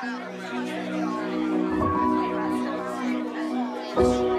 Signore e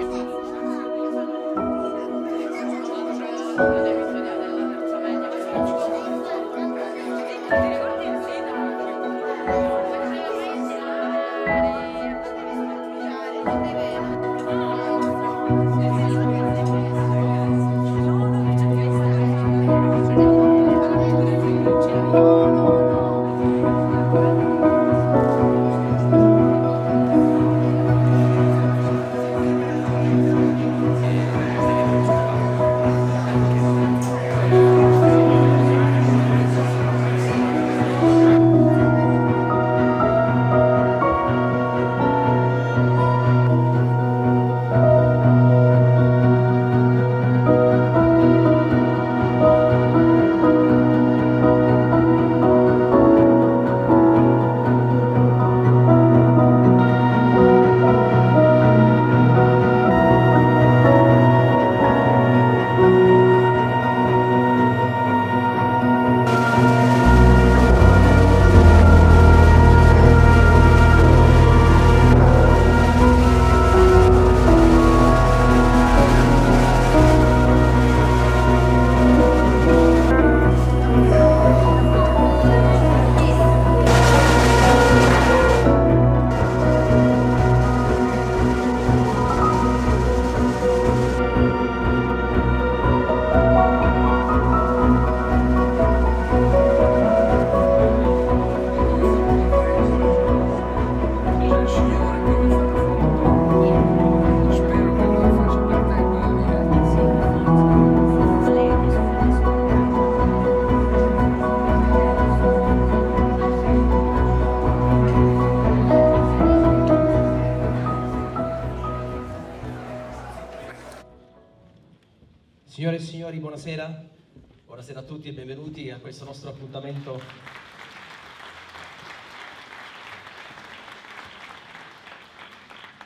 questo nostro appuntamento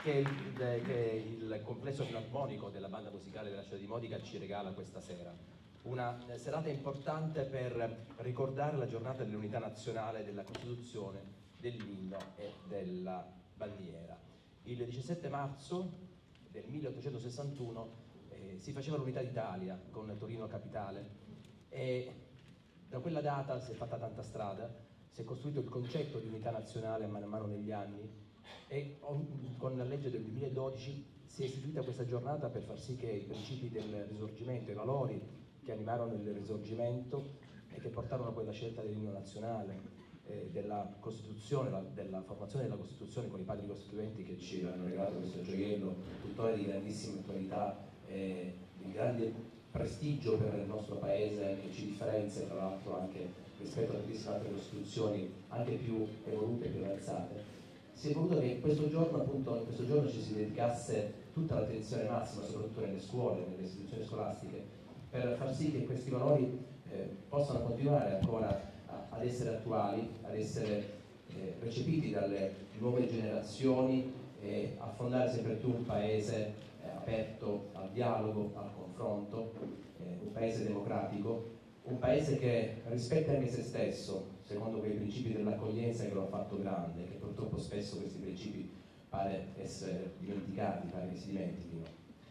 che il, che il complesso filarmonico della banda musicale della città di Modica ci regala questa sera. Una serata importante per ricordare la giornata dell'unità nazionale, della Costituzione, dell'inno e della bandiera. Il 17 marzo del 1861 eh, si faceva l'unità d'Italia con Torino capitale e da quella data si è fatta tanta strada, si è costruito il concetto di unità nazionale man mano negli anni e con la legge del 2012 si è istituita questa giornata per far sì che i principi del risorgimento, i valori che animarono il risorgimento e che portarono poi alla scelta dell'inno nazionale, eh, della Costituzione, la, della formazione della Costituzione con i padri costituenti che ci hanno regalato questo gioiello, tuttora di grandissima attualità e di grande prestigio per il nostro paese che ci differenzia tra l'altro anche rispetto a tantissime altre Costituzioni anche più evolute e più avanzate. Si è voluto che in questo giorno, appunto, in questo giorno ci si dedicasse tutta l'attenzione massima, soprattutto nelle scuole, nelle istituzioni scolastiche, per far sì che questi valori eh, possano continuare ancora a, ad essere attuali, ad essere eh, recepiti dalle nuove generazioni e a fondare sempre più un paese eh, aperto al dialogo, al confronto, eh, un paese democratico, un paese che rispetta anche se stesso, secondo quei principi dell'accoglienza che lo ha fatto grande, che purtroppo spesso questi principi pare essere dimenticati, pare che si dimentichino.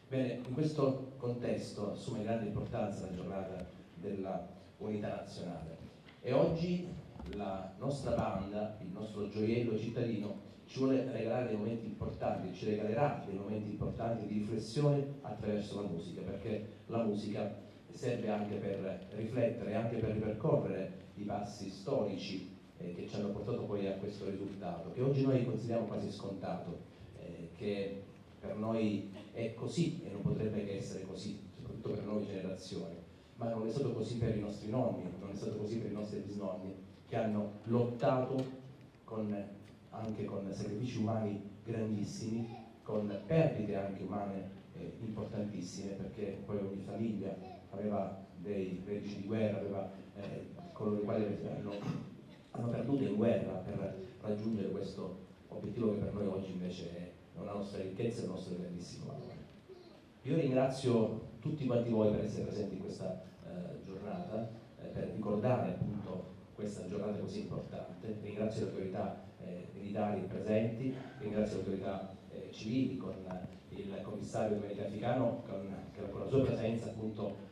Bene, in questo contesto assume grande importanza la giornata della unità nazionale e oggi la nostra banda, il nostro gioiello cittadino, ci vuole regalare dei momenti importanti, ci regalerà dei momenti importanti di riflessione attraverso la musica, perché la musica serve anche per riflettere, anche per ripercorrere i passi storici eh, che ci hanno portato poi a questo risultato, che oggi noi consideriamo quasi scontato, eh, che per noi è così e non potrebbe che essere così, soprattutto per nuove generazioni, ma non è stato così per i nostri nonni, non è stato così per i nostri bisnonni, che hanno lottato con, anche con sacrifici umani grandissimi, con perdite anche umane eh, importantissime, perché poi ogni famiglia aveva dei reduci di guerra, aveva eh, coloro i quali hanno, hanno perduto in guerra per raggiungere questo obiettivo che per noi oggi invece è una nostra ricchezza e un nostro grandissimo valore. Io ringrazio tutti quanti voi per essere presenti in questa eh, giornata, eh, per ricordare appunto questa giornata così importante, ringrazio le autorità eh, eh, militari presenti, ringrazio le autorità eh, civili con il commissario Domenica Africano con, con la sua presenza appunto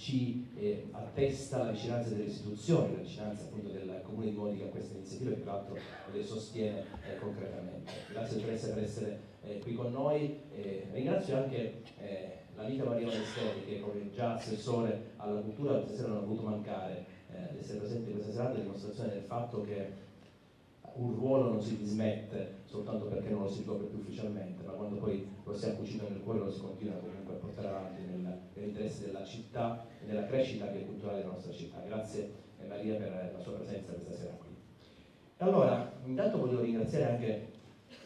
ci eh, attesta la vicinanza delle istituzioni, la vicinanza appunto del Comune di Modica a questa iniziativa e tra l'altro le sostiene eh, concretamente. Grazie dottoressa per essere eh, qui con noi. ringrazio anche eh, l'amica Maria Onesteri che come già assessore alla cultura stasera non ha voluto mancare eh, di essere presente in questa serata, dimostrazione del fatto che un ruolo non si dismette soltanto perché non lo si copre più ufficialmente, ma quando poi lo si è cucito nel cuore lo si continua comunque a portare avanti nel, nell'interesse della città e della crescita anche culturale della nostra città. Grazie eh, Maria per la sua presenza questa sera qui. Allora, intanto voglio ringraziare anche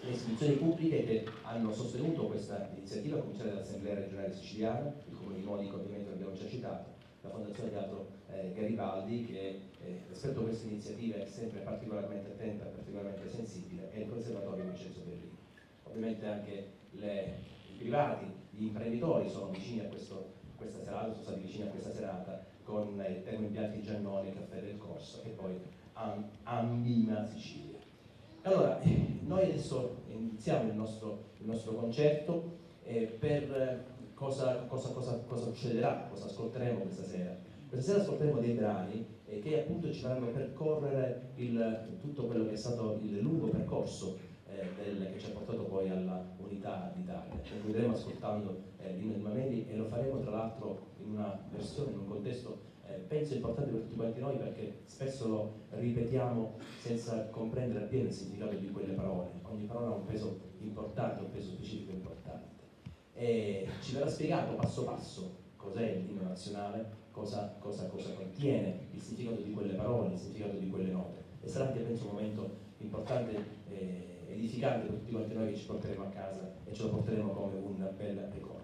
le istituzioni pubbliche che hanno sostenuto questa iniziativa, a cominciare dall'Assemblea regionale siciliana, il Comune di Monico ovviamente l'abbiamo già citato, la Fondazione Teatro eh, Garibaldi che eh, rispetto a queste iniziative è sempre particolarmente attenta, particolarmente sensibile e il Conservatorio Vincenzo Bellini. Ovviamente anche le, i privati, gli imprenditori sono vicini a questo, questa serata, sono stati vicini a questa serata con il Termo Impianti Giannone, il Caffè del Corso e poi Am, Ambina Sicilia. Allora, noi adesso iniziamo il nostro, il nostro concerto eh, per cosa, cosa, cosa, cosa succederà, cosa ascolteremo questa sera. Questa sera ascolteremo dei brani eh, che appunto ci faranno percorrere il, tutto quello che è stato il lungo percorso eh, del, che ci ha portato poi alla unità d'Italia. Concluderemo ascoltando eh, l'inno di Mameli e lo faremo tra l'altro in una versione, in un contesto eh, penso importante per tutti quanti noi perché spesso lo ripetiamo senza comprendere appieno il significato di quelle parole. Ogni parola ha un peso importante, un peso specifico importante. E ci verrà spiegato passo passo cos'è l'inno nazionale, cosa, cosa, cosa, contiene il significato di quelle parole, il significato di quelle note. E sarà anche, penso, un momento importante eh, edificante per tutti quanti noi che ci porteremo a casa e ce lo porteremo come un bel ricordo.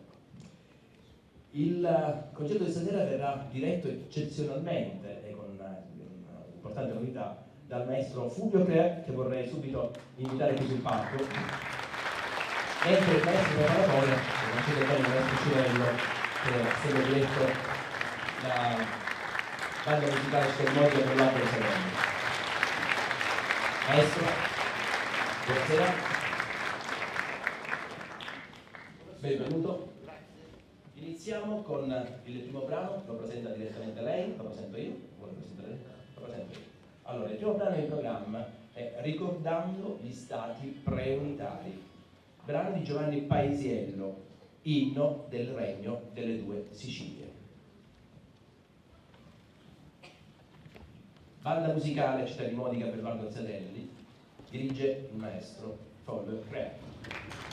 Il concerto di stasera verrà diretto eccezionalmente e con un'importante novità dal maestro Fulvio Crea, che vorrei subito invitare qui sul palco, mentre il maestro preparatore, conoscete bene il maestro Civello, che segue diretto la banda musicale schermotica per l'altro Sereno. Maestro, buonasera. Benvenuto. Iniziamo con il primo brano, lo presenta direttamente lei, lo presento io, vuole presentare? Lo presento io. Allora, il primo brano in programma è Ricordando gli stati preunitari, brano di Giovanni Paesiello, inno del regno delle due Sicilie. Banda musicale Città di Modica per Valdo Zadelli, dirige il maestro Follo Crea.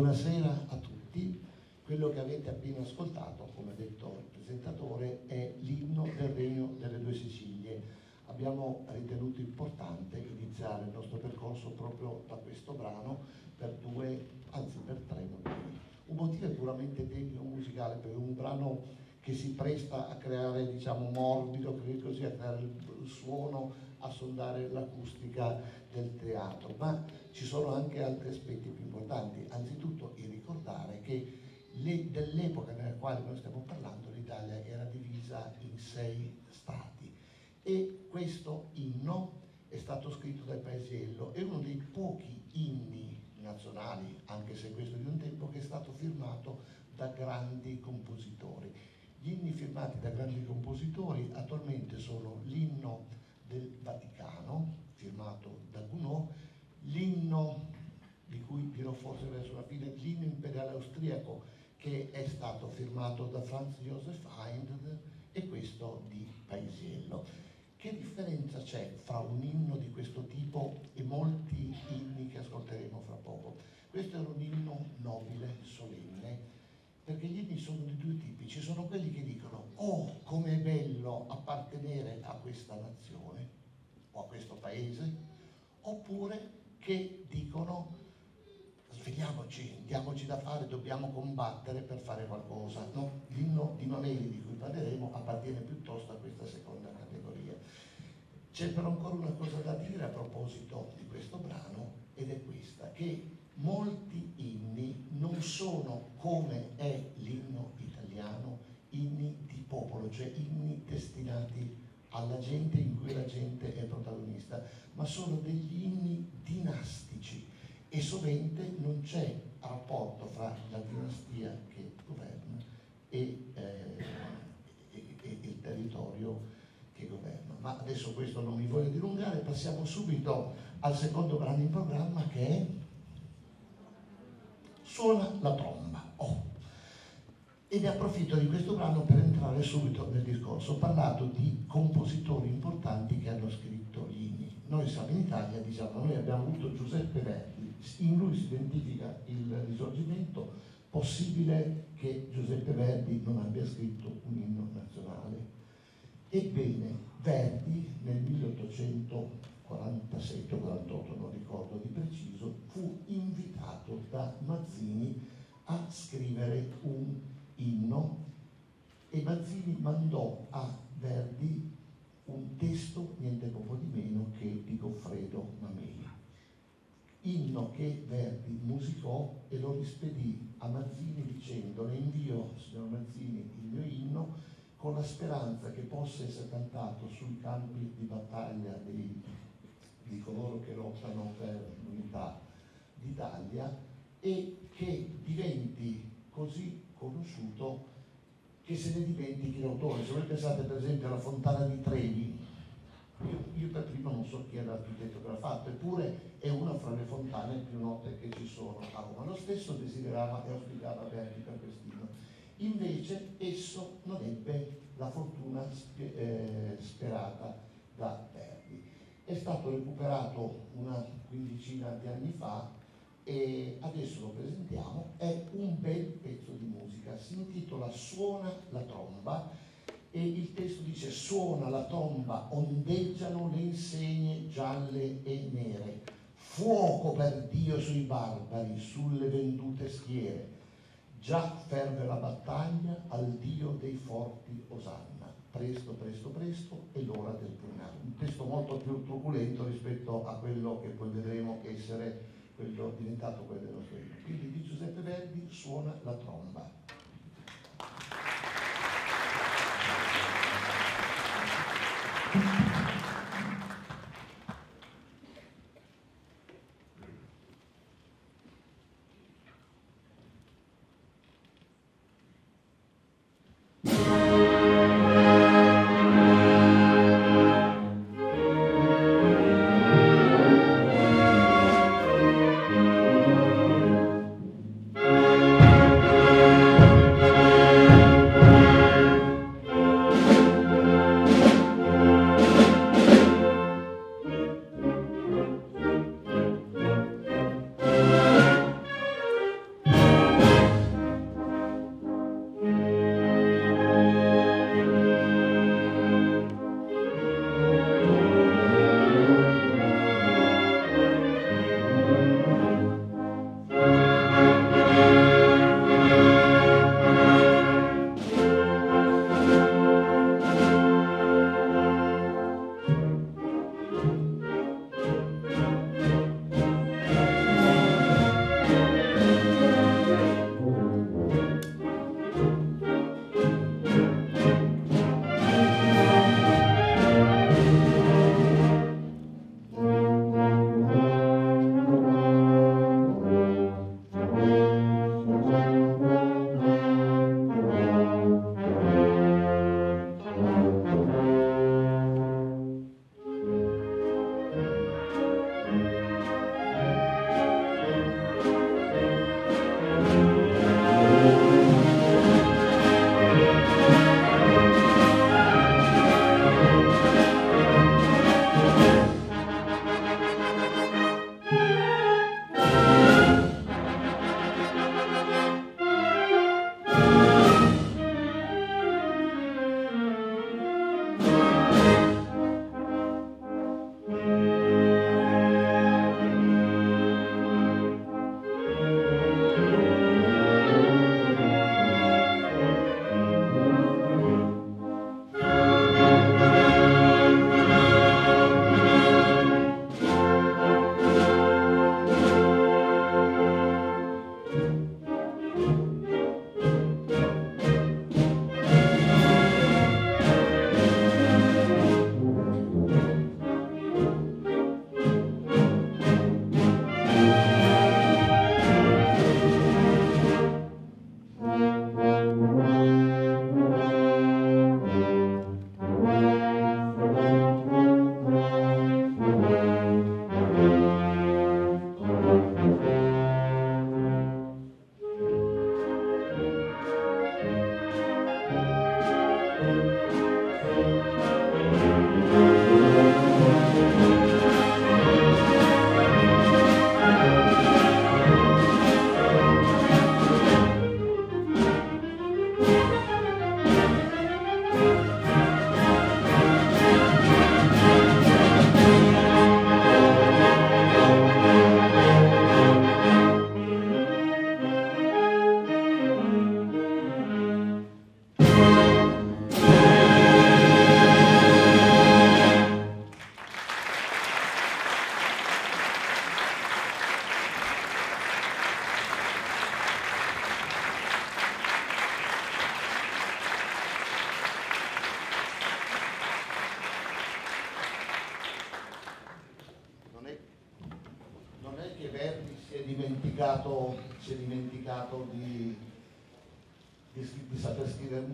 Buonasera a tutti. Quello che avete appena ascoltato, come ha detto il presentatore, è l'inno del Regno delle Due Sicilie. Abbiamo ritenuto importante iniziare il nostro percorso proprio da questo brano per due, anzi per tre motivi. Un motivo è puramente tecnico-musicale, perché è un brano che si presta a creare, diciamo, morbido, così, a creare il suono, a sondare l'acustica del teatro, ma ci sono anche altri aspetti più importanti. Anzitutto il ricordare che le, dell'epoca nella quale noi stiamo parlando l'Italia era divisa in sei stati e questo inno è stato scritto dal Paesiello, è uno dei pochi inni nazionali, anche se questo di un tempo, che è stato firmato da grandi compositori. Gli inni firmati da grandi compositori attualmente sono l'inno del Vaticano, firmato da Gounod, l'inno di cui dirò forse verso la fine, l'inno imperiale austriaco che è stato firmato da Franz Joseph Haydn e questo di Paisiello. Che differenza c'è fra un inno di questo tipo e molti inni che ascolteremo fra poco? Questo è un inno nobile, solenne, perché gli inni sono di due tipi. Ci sono quelli che dicono, oh, com'è bello appartenere a questa nazione o a questo paese, oppure che dicono svegliamoci, diamoci da fare, dobbiamo combattere per fare qualcosa. No? L'inno di Mameli di cui parleremo appartiene piuttosto a questa seconda categoria. C'è però ancora una cosa da dire a proposito di questo brano ed è questa, che molti inni non sono come è l'inno italiano, inni di popolo, cioè inni destinati alla gente in cui la gente è protagonista, ma sono degli inni dinastici e sovente non c'è rapporto fra la dinastia che governa e, eh, e, e, il territorio che governa. Ma adesso questo non mi voglio dilungare, passiamo subito al secondo brano in programma che è Suona la tromba. Oh. E ne approfitto di questo brano per entrare subito nel discorso. Ho parlato di compositori importanti che hanno scritto gli inni. Noi siamo in Italia, diciamo, noi abbiamo avuto Giuseppe Verdi, in lui si identifica il risorgimento, possibile che Giuseppe Verdi non abbia scritto un inno nazionale. Ebbene, Verdi nel 1847 48, non ricordo di preciso, fu invitato da Mazzini a scrivere un inno e Mazzini mandò a Verdi un testo niente poco di meno che di Goffredo Mameli. Inno che Verdi musicò e lo rispedì a Mazzini dicendo le invio, signor Mazzini, il mio inno con la speranza che possa essere cantato sui campi di battaglia dei, di coloro che lottano per l'unità d'Italia e che diventi così conosciuto che se ne dimentichi l'autore. Se voi pensate per esempio alla Fontana di Trevi, io, io, per primo non so chi è l'architetto che l'ha fatto, eppure è una fra le fontane più note che ci sono a Roma. Lo stesso desiderava e auspicava Verdi per quest'inno. Invece esso non ebbe la fortuna eh, sperata da Verdi. È stato recuperato una quindicina di anni fa e adesso lo presentiamo, è un bel pezzo di musica, si intitola Suona la tromba e il testo dice Suona la tromba, ondeggiano le insegne gialle e nere, fuoco per Dio sui barbari, sulle vendute schiere, già ferve la battaglia al Dio dei forti Osanna, presto, presto, presto è l'ora del plenare. Un testo molto più truculento rispetto a quello che poi vedremo essere quello diventato quello dello Quindi di Giuseppe Verdi suona la tromba.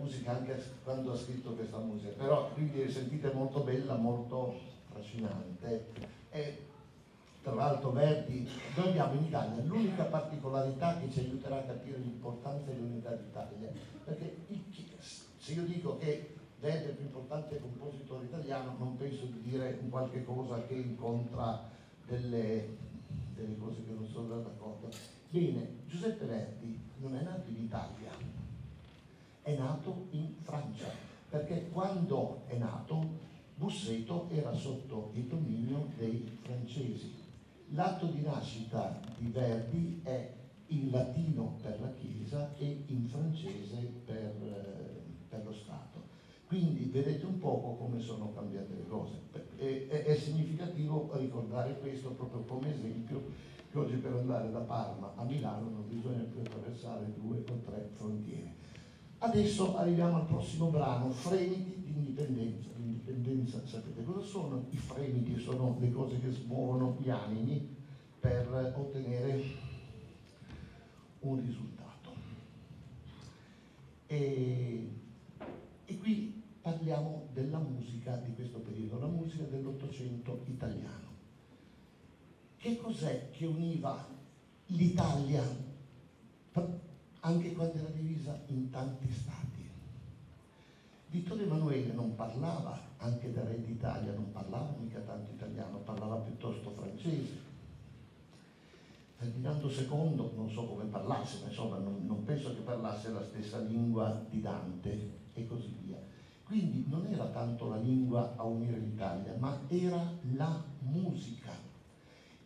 Musica anche quando ha scritto questa musica, però quindi sentite molto bella, molto trascinante. E, tra l'altro Verdi, noi abbiamo in Italia l'unica particolarità che ci aiuterà a capire l'importanza dell'unità d'Italia, perché se io dico che Verdi è il più importante compositore italiano, non penso di dire un qualche cosa che incontra delle, delle cose che non sono d'accordo. Bene, Giuseppe Verdi non è nato in Italia, è nato in Francia, perché quando è nato Busseto era sotto il dominio dei francesi. L'atto di nascita di Verdi è in latino per la Chiesa e in francese per, eh, per lo Stato. Quindi vedete un poco come sono cambiate le cose. È, è, è significativo ricordare questo proprio come esempio che oggi per andare da Parma a Milano non bisogna più attraversare due o tre frontiere. Adesso arriviamo al prossimo brano, Fremiti di indipendenza. L'indipendenza, sapete cosa sono? I fremiti sono le cose che smuovono gli animi per ottenere un risultato. E, e qui parliamo della musica di questo periodo, la musica dell'Ottocento italiano. Che cos'è che univa l'Italia anche quando era divisa in tanti stati? Vittorio Emanuele non parlava, anche da re d'Italia, non parlava mica tanto italiano, parlava piuttosto francese. Ferdinando II non so come parlasse, ma insomma non, non penso che parlasse la stessa lingua di Dante e così via. Quindi non era tanto la lingua a unire l'Italia, ma era la musica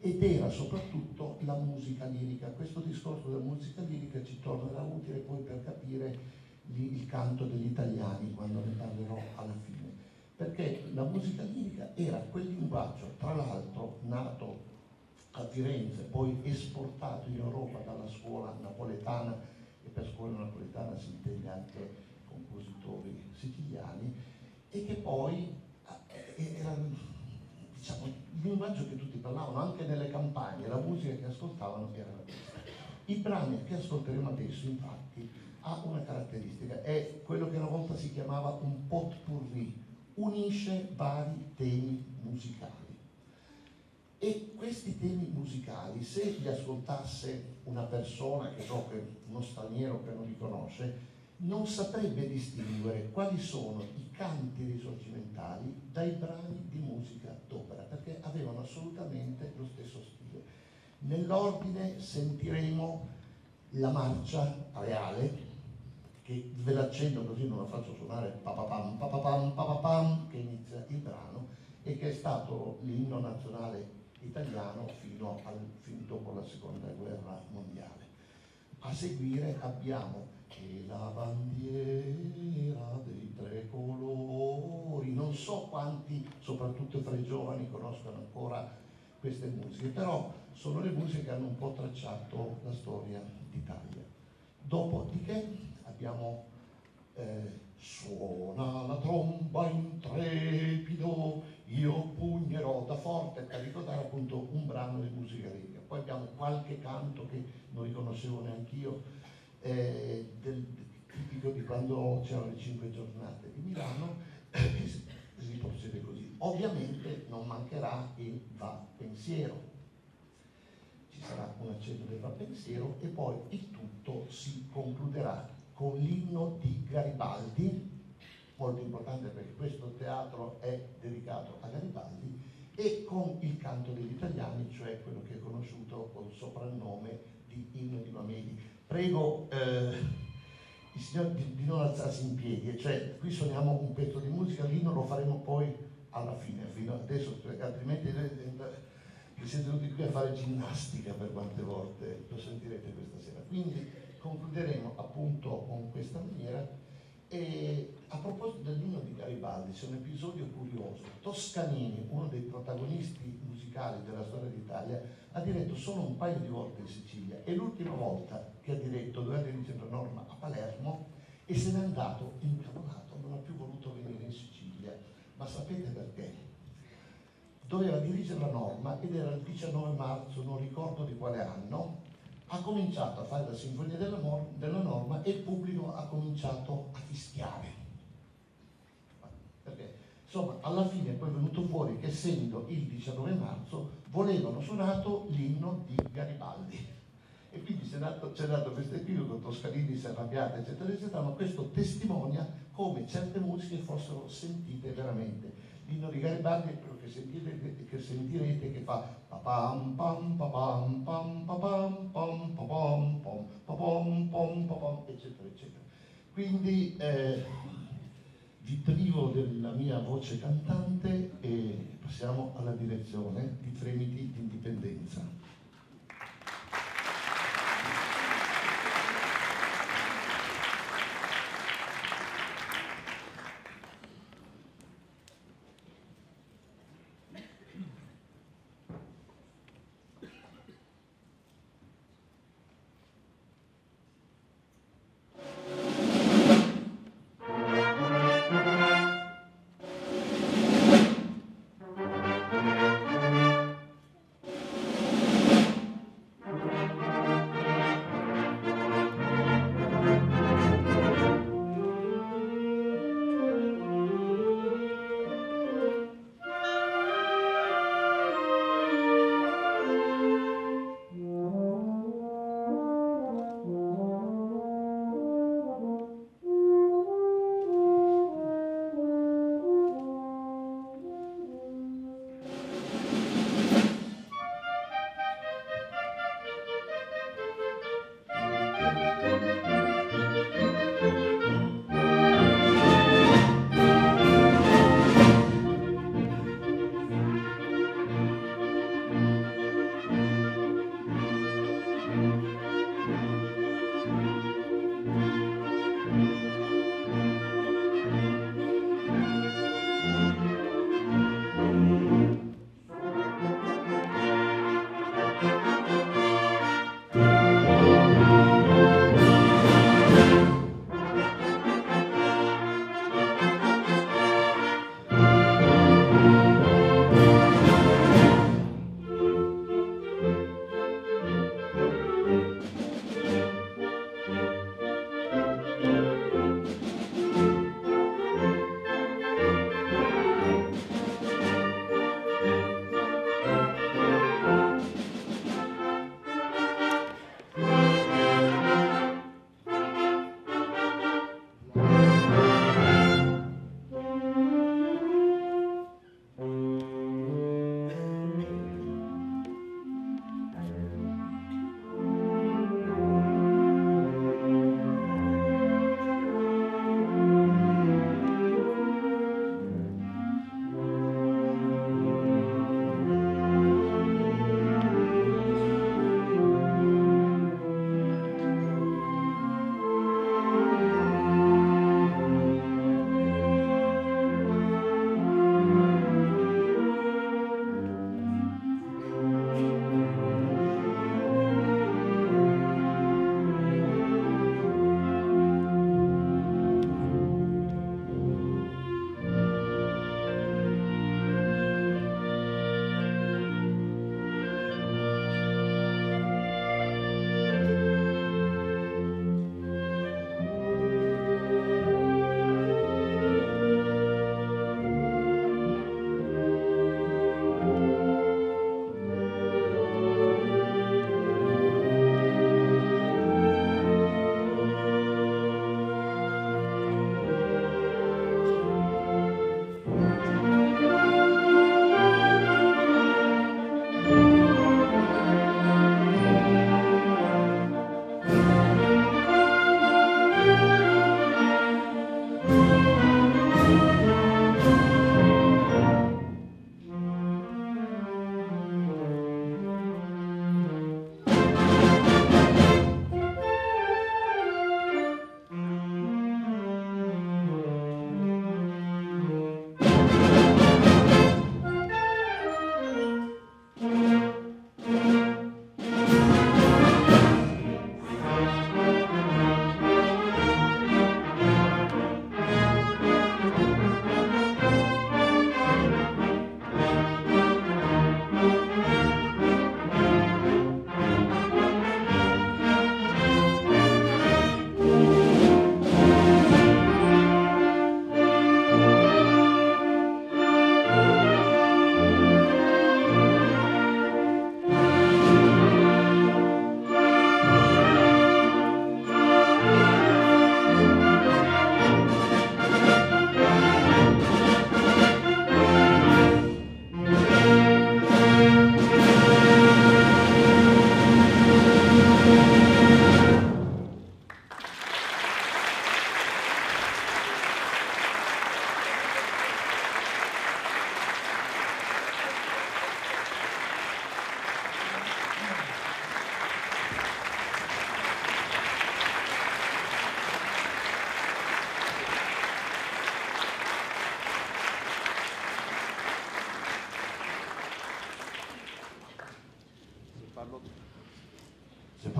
ed era soprattutto la musica lirica. Questo discorso della musica lirica ci tornerà utile poi per capire il canto degli italiani quando ne parlerò alla fine, perché la musica lirica era quel linguaggio, tra l'altro nato a Firenze, poi esportato in Europa dalla scuola napoletana, e per scuola napoletana si intende anche compositori siciliani e che poi eh, era diciamo, il linguaggio che tutti parlavano, anche nelle campagne, la musica che ascoltavano era questa. Il brano che ascolteremo adesso infatti ha una caratteristica, è quello che una volta si chiamava un potpourri, unisce vari temi musicali. E questi temi musicali, se li ascoltasse una persona, che so che uno straniero che non li conosce, non saprebbe distinguere quali sono i canti risorgimentali dai brani di musica d'opera, perché avevano assolutamente lo stesso stile. Nell'ordine sentiremo la marcia reale, che ve l'accendo così non la faccio suonare papapam, papapam, papapam, che inizia il brano e che è stato l'inno nazionale italiano fino, al, fino dopo la seconda guerra mondiale. A seguire abbiamo che la bandiera dei tre colori, non so quanti, soprattutto fra i giovani, conoscono ancora queste musiche, però sono le musiche che hanno un po' tracciato la storia d'Italia. Dopodiché abbiamo eh, suona la tromba intrepido, io pugnerò da forte per ricordare appunto un brano di musica lirica. Poi abbiamo qualche canto che non riconoscevo neanche io eh, del, tipico di quando c'erano le cinque giornate di Milano, eh, si, si procede così. Ovviamente non mancherà il va pensiero, ci sarà un accenno del va pensiero e poi il tutto si concluderà con l'inno di Garibaldi, molto importante perché questo teatro è dedicato a Garibaldi, e con il canto degli italiani, cioè quello che è conosciuto col soprannome di Inno di Mameli prego eh, il signore di, di, non alzarsi in piedi, cioè qui suoniamo un pezzo di musica, non lo faremo poi alla fine, fino adesso, perché altrimenti siete venuti qui a fare ginnastica per quante volte lo sentirete questa sera. Quindi concluderemo appunto con questa maniera e a proposito dell'inno di Garibaldi, c'è un episodio curioso. Toscanini, uno dei protagonisti musicali della storia d'Italia, ha diretto solo un paio di volte in Sicilia e l'ultima volta che ha diretto doveva dirigere la norma a Palermo e se n'è andato incavolato, non ha più voluto venire in Sicilia. Ma sapete perché? Doveva dirigere la norma ed era il 19 marzo, non ricordo di quale anno, ha cominciato a fare la sinfonia della, della norma e il pubblico ha cominciato a fischiare. Perché insomma alla fine è poi venuto fuori che essendo il 19 marzo volevano suonato l'inno di Garibaldi e quindi c'è dato, dato questo equivoco, Toscanini si è arrabbiato eccetera eccetera, ma questo testimonia come certe musiche fossero sentite veramente l'inno di Garibaldi che sentirete che, sentirete, che fa pam pam pam pam pam pam pam pam pam pam eccetera eccetera. Quindi eh, vi privo della mia voce cantante e passiamo alla direzione di Tremiti d'Indipendenza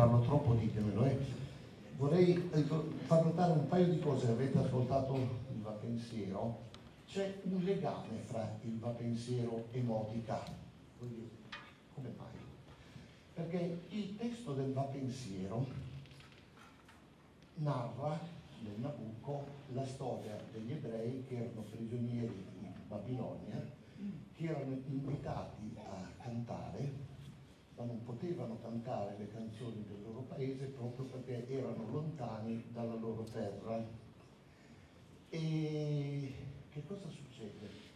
parlo troppo ditemelo. Eh. Vorrei ecco, far notare un paio di cose, avete ascoltato il va pensiero, c'è un legame fra il va pensiero e Modica. Come mai? Perché il testo del va pensiero narra nel Nabucco la storia degli ebrei che erano prigionieri in Babilonia, che erano invitati a cantare ma non potevano cantare le canzoni del loro paese proprio perché erano lontani dalla loro terra. E che cosa succede?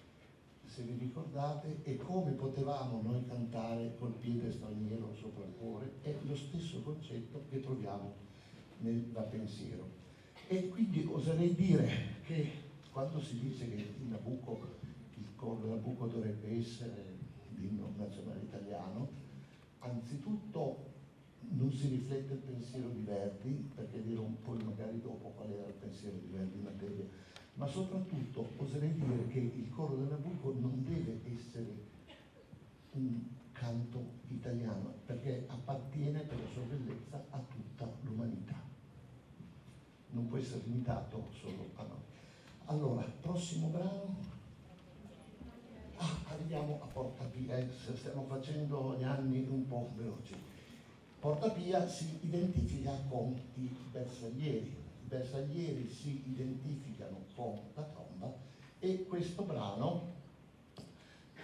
Se vi ricordate, e come potevamo noi cantare col piede straniero sopra il cuore, è lo stesso concetto che troviamo nel Va pensiero. E quindi oserei dire che quando si dice che il Nabucco, il coro Nabucco dovrebbe essere l'inno nazionale italiano, anzitutto non si riflette il pensiero di Verdi, perché dirò un po' magari dopo qual era il pensiero di Verdi in materia, ma soprattutto oserei dire che il coro del Nabucco non deve essere un canto italiano, perché appartiene per la sua bellezza a tutta l'umanità. Non può essere limitato solo a noi. Allora, prossimo brano. Ah, arriviamo a Porta Pia, eh, stiamo facendo gli anni un po' veloci. Porta Pia si identifica con i bersaglieri, i bersaglieri si identificano con la tromba e questo brano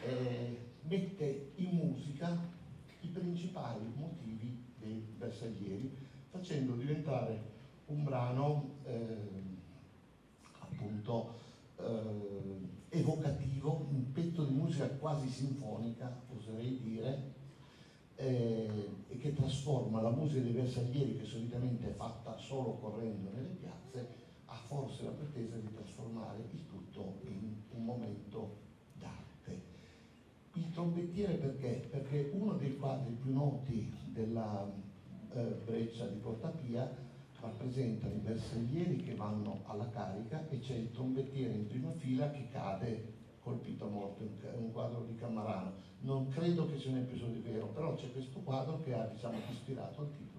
eh, mette in musica i principali motivi dei bersaglieri, facendo diventare un brano eh, appunto eh, evocativo, un petto di musica quasi sinfonica, oserei dire, eh, e che trasforma la musica dei bersaglieri, che solitamente è fatta solo correndo nelle piazze, ha forse la pretesa di trasformare il tutto in un momento d'arte. Il trombettiere perché? Perché uno dei quadri più noti della eh, breccia di Portapia rappresentano i bersaglieri che vanno alla carica e c'è il trombettiere in prima fila che cade colpito a morte, un quadro di Cammarano. Non credo che sia un episodio vero, però c'è questo quadro che ha diciamo, ispirato il titolo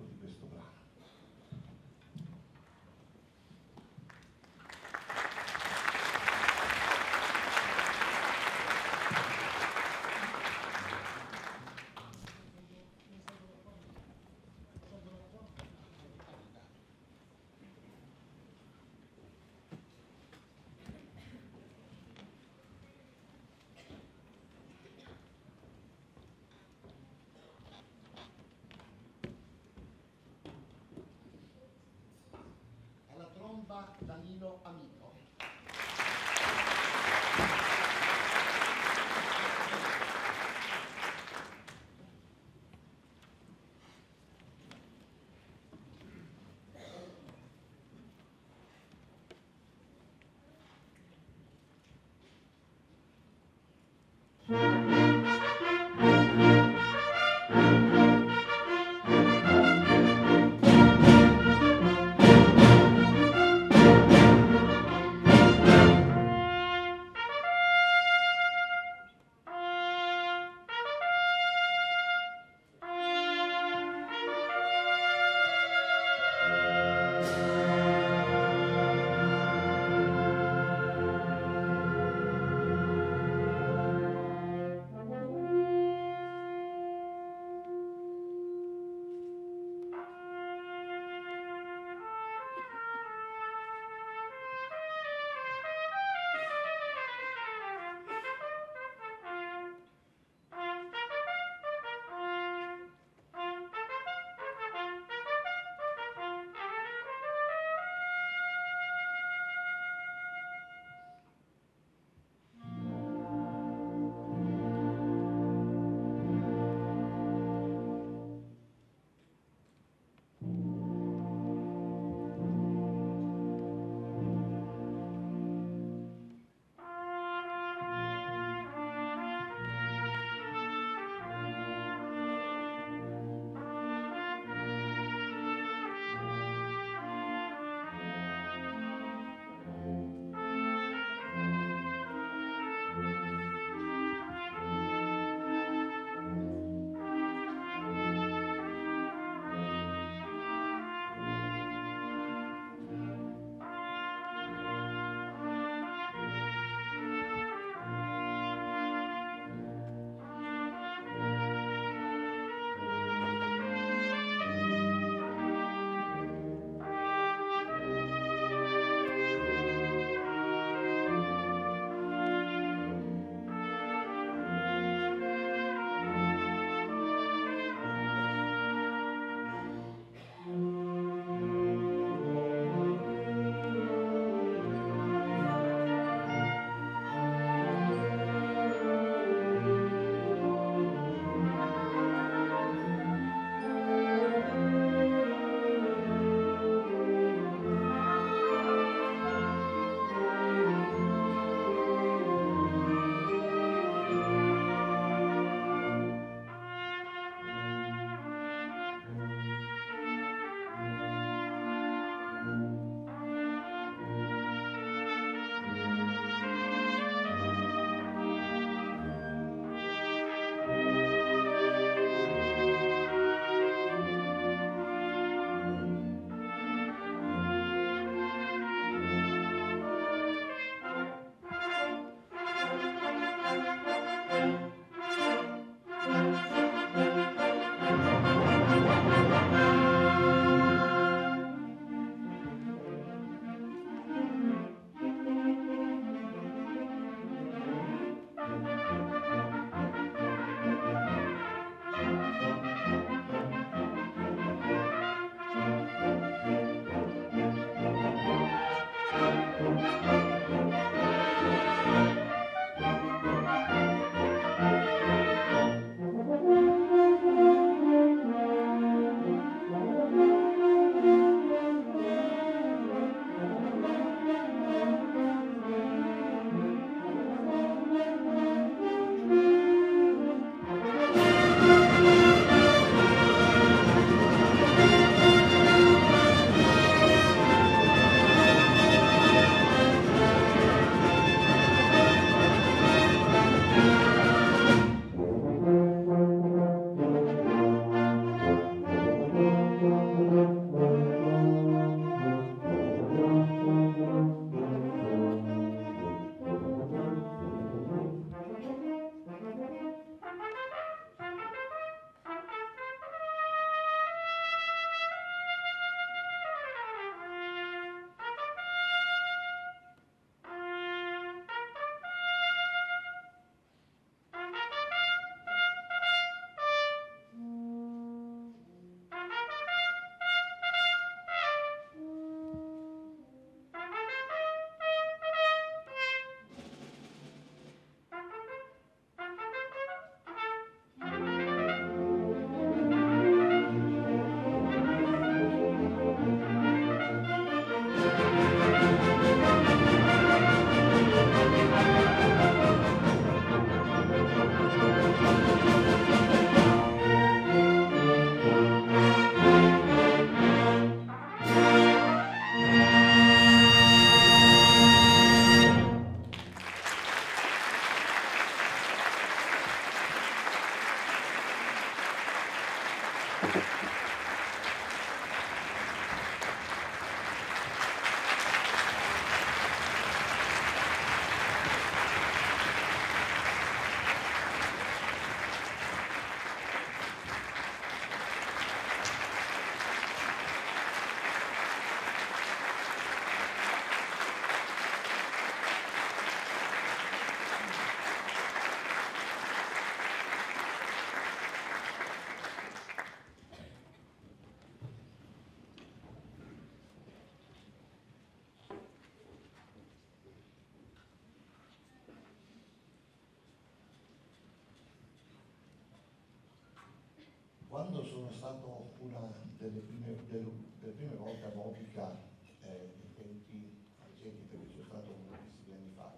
quando sono stato una delle prime, delle, prime volte a Modica, eh, tempi recenti, perché sono stato moltissimi anni fa,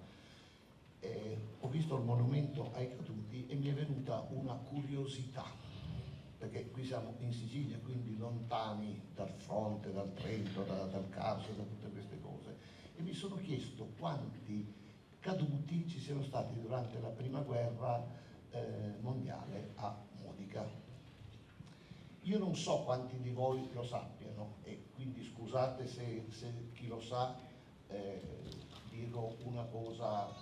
eh, ho visto il monumento ai caduti e mi è venuta una curiosità, perché qui siamo in Sicilia, quindi lontani dal fronte, dal Trento, da, dal Carso, da tutte queste cose, e mi sono chiesto quanti caduti ci siano stati durante la prima guerra eh, mondiale a Modica. Io non so quanti di voi lo sappiano e quindi scusate se, se chi lo sa eh, dirò una cosa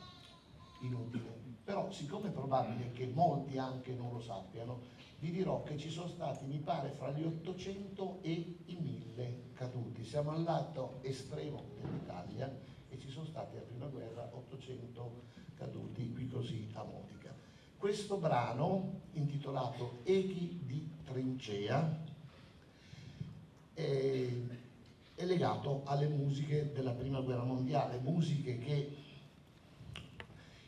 inutile, però siccome è probabile che molti anche non lo sappiano, vi dirò che ci sono stati, mi pare, fra gli 800 e i 1000 caduti. Siamo al lato estremo dell'Italia e ci sono stati alla prima guerra 800 caduti qui così a Modica. Questo brano, intitolato Echi di trincea è, è legato alle musiche della prima guerra mondiale, musiche che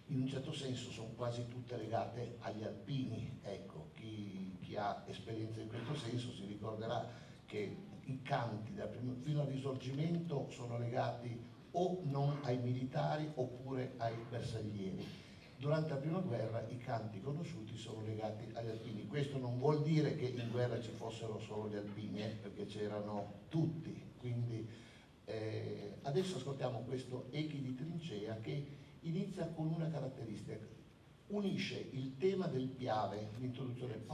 in un certo senso sono quasi tutte legate agli alpini. Ecco, chi, chi, ha esperienza in questo senso si ricorderà che i canti prima, fino al risorgimento sono legati o non ai militari oppure ai bersaglieri durante la prima guerra i canti conosciuti sono legati agli alpini. Questo non vuol dire che in guerra ci fossero solo gli alpini, eh, perché c'erano tutti. Quindi eh, adesso ascoltiamo questo Echi di trincea che inizia con una caratteristica. Unisce il tema del piave, l'introduzione,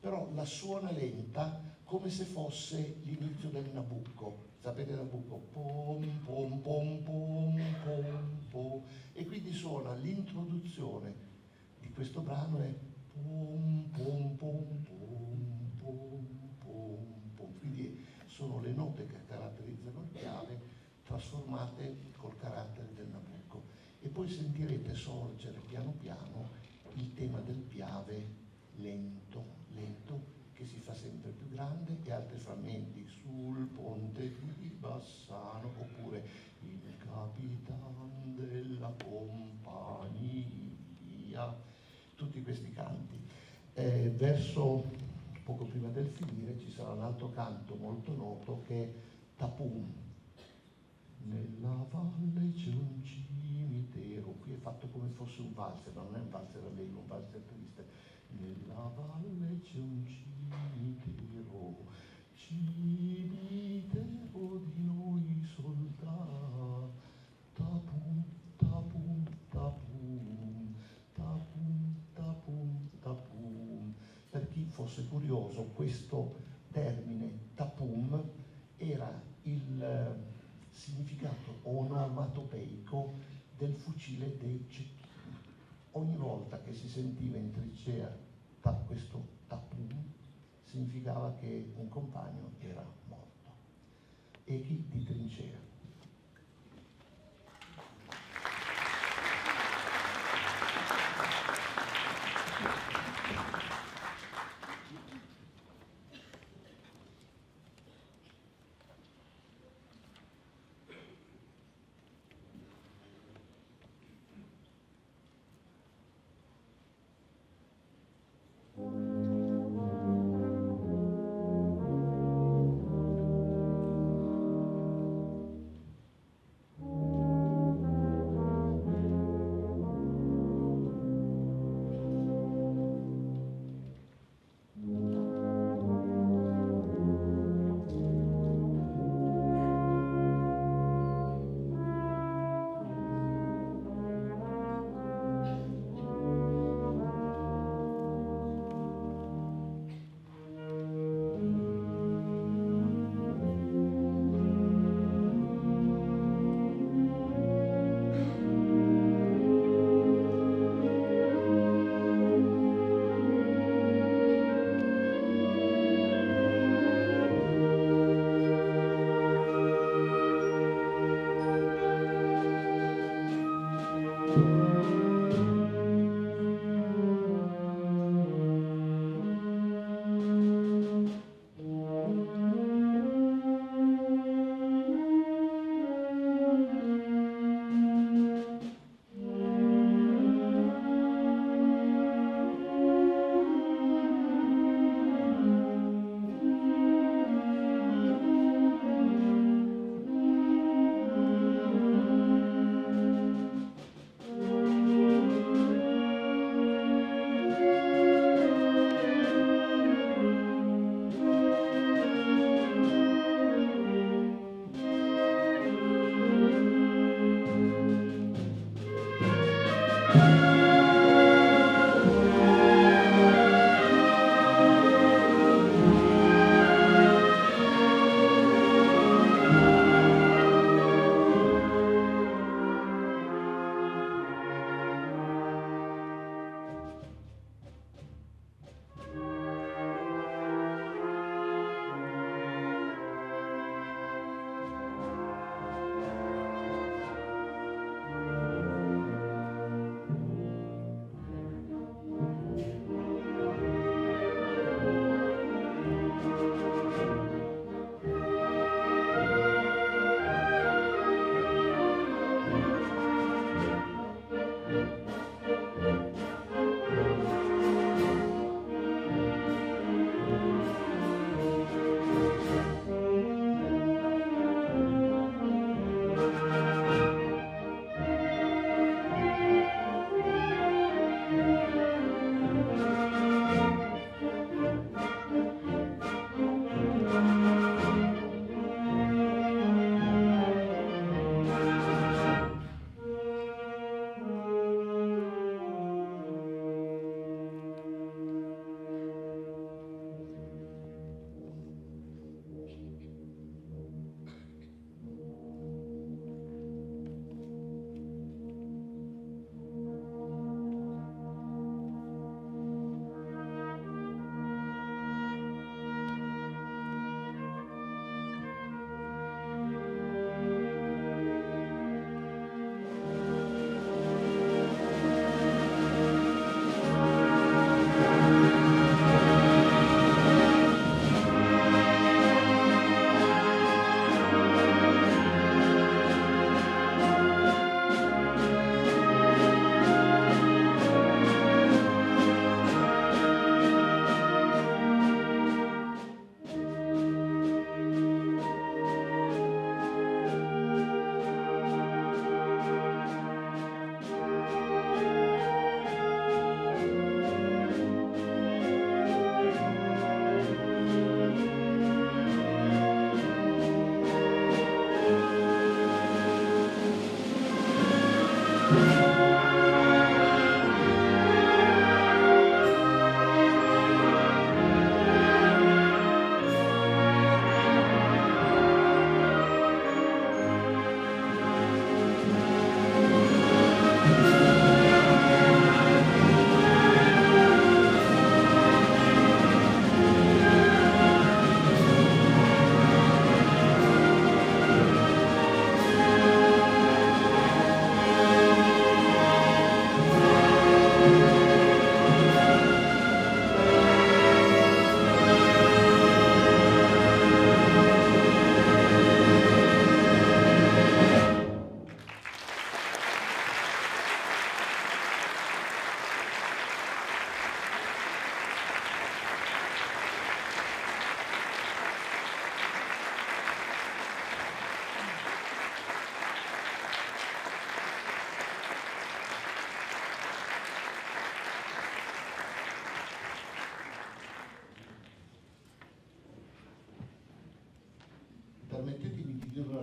però la suona lenta come se fosse l'inizio del Nabucco. Sapete dal buco, pom pom pom pom pom pom, e quindi suona l'introduzione di questo brano è pom pom pom pom pom pom pom, quindi sono le note che caratterizzano il piave trasformate col carattere del Nabucco. E poi sentirete sorgere piano piano il tema del piave lento, lento che si fa sempre più grande e altri frammenti sul ponte di Bassano oppure il capitan della compagnia, tutti questi canti. Eh, verso poco prima del finire ci sarà un altro canto molto noto che è Tapum. Nella valle c'è un cimitero, qui è fatto come fosse un valzer, ma non è un valzer allegro, un valzer triste. Nella valle c'è un cimitero cimitero, cimitero di noi soldati, tapum, tapum, tapum, tapum, tapum, tapum. Per chi fosse curioso, questo termine tapum era il eh, significato onomatopeico del fucile dei cecchini. Ogni volta che si sentiva in tricea ta, questo tapum, significava che un compagno era morto. Echi di trincea.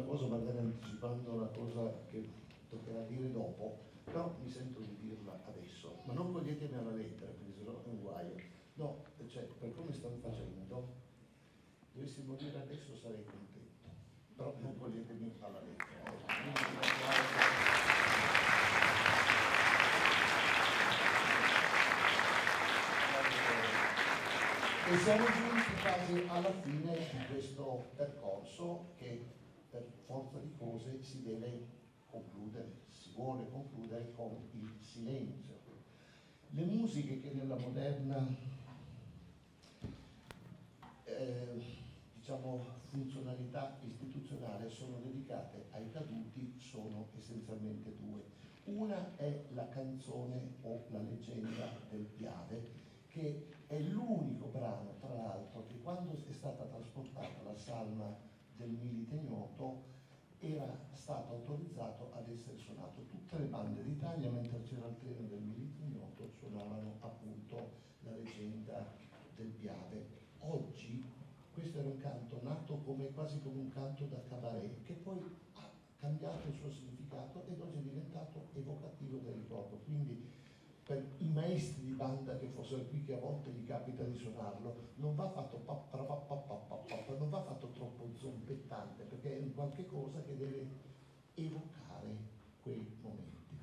Cosa, magari anticipando una cosa che toccherà dire dopo, però mi sento di dirla adesso, ma non coglietemi alla lettera, perché sennò è un guaio. No, cioè, per come stanno facendo, dovessi morire adesso sarei contento, però non coglietemi alla lettera. E siamo giunti quasi alla fine di questo percorso che forza di cose si deve concludere, si vuole concludere con il silenzio. Le musiche che nella moderna eh, diciamo, funzionalità istituzionale sono dedicate ai caduti sono essenzialmente due. Una è la canzone o la leggenda del Piave, che è l'unico brano, tra l'altro, che quando è stata trasportata la salma del Milite Ignoto era stato autorizzato ad essere suonato. Tutte le bande d'Italia, mentre c'era il treno del Milite Ignoto, suonavano appunto la leggenda del Piave. Oggi questo era un canto nato come, quasi come un canto da cabaret, che poi ha cambiato il suo significato ed oggi è diventato evocativo del ricordo. Quindi per i maestri di banda che fossero qui, che a volte gli capita di suonarlo, non va fatto non va fatto troppo zompettante, perché è un qualche cosa che deve evocare quei momenti.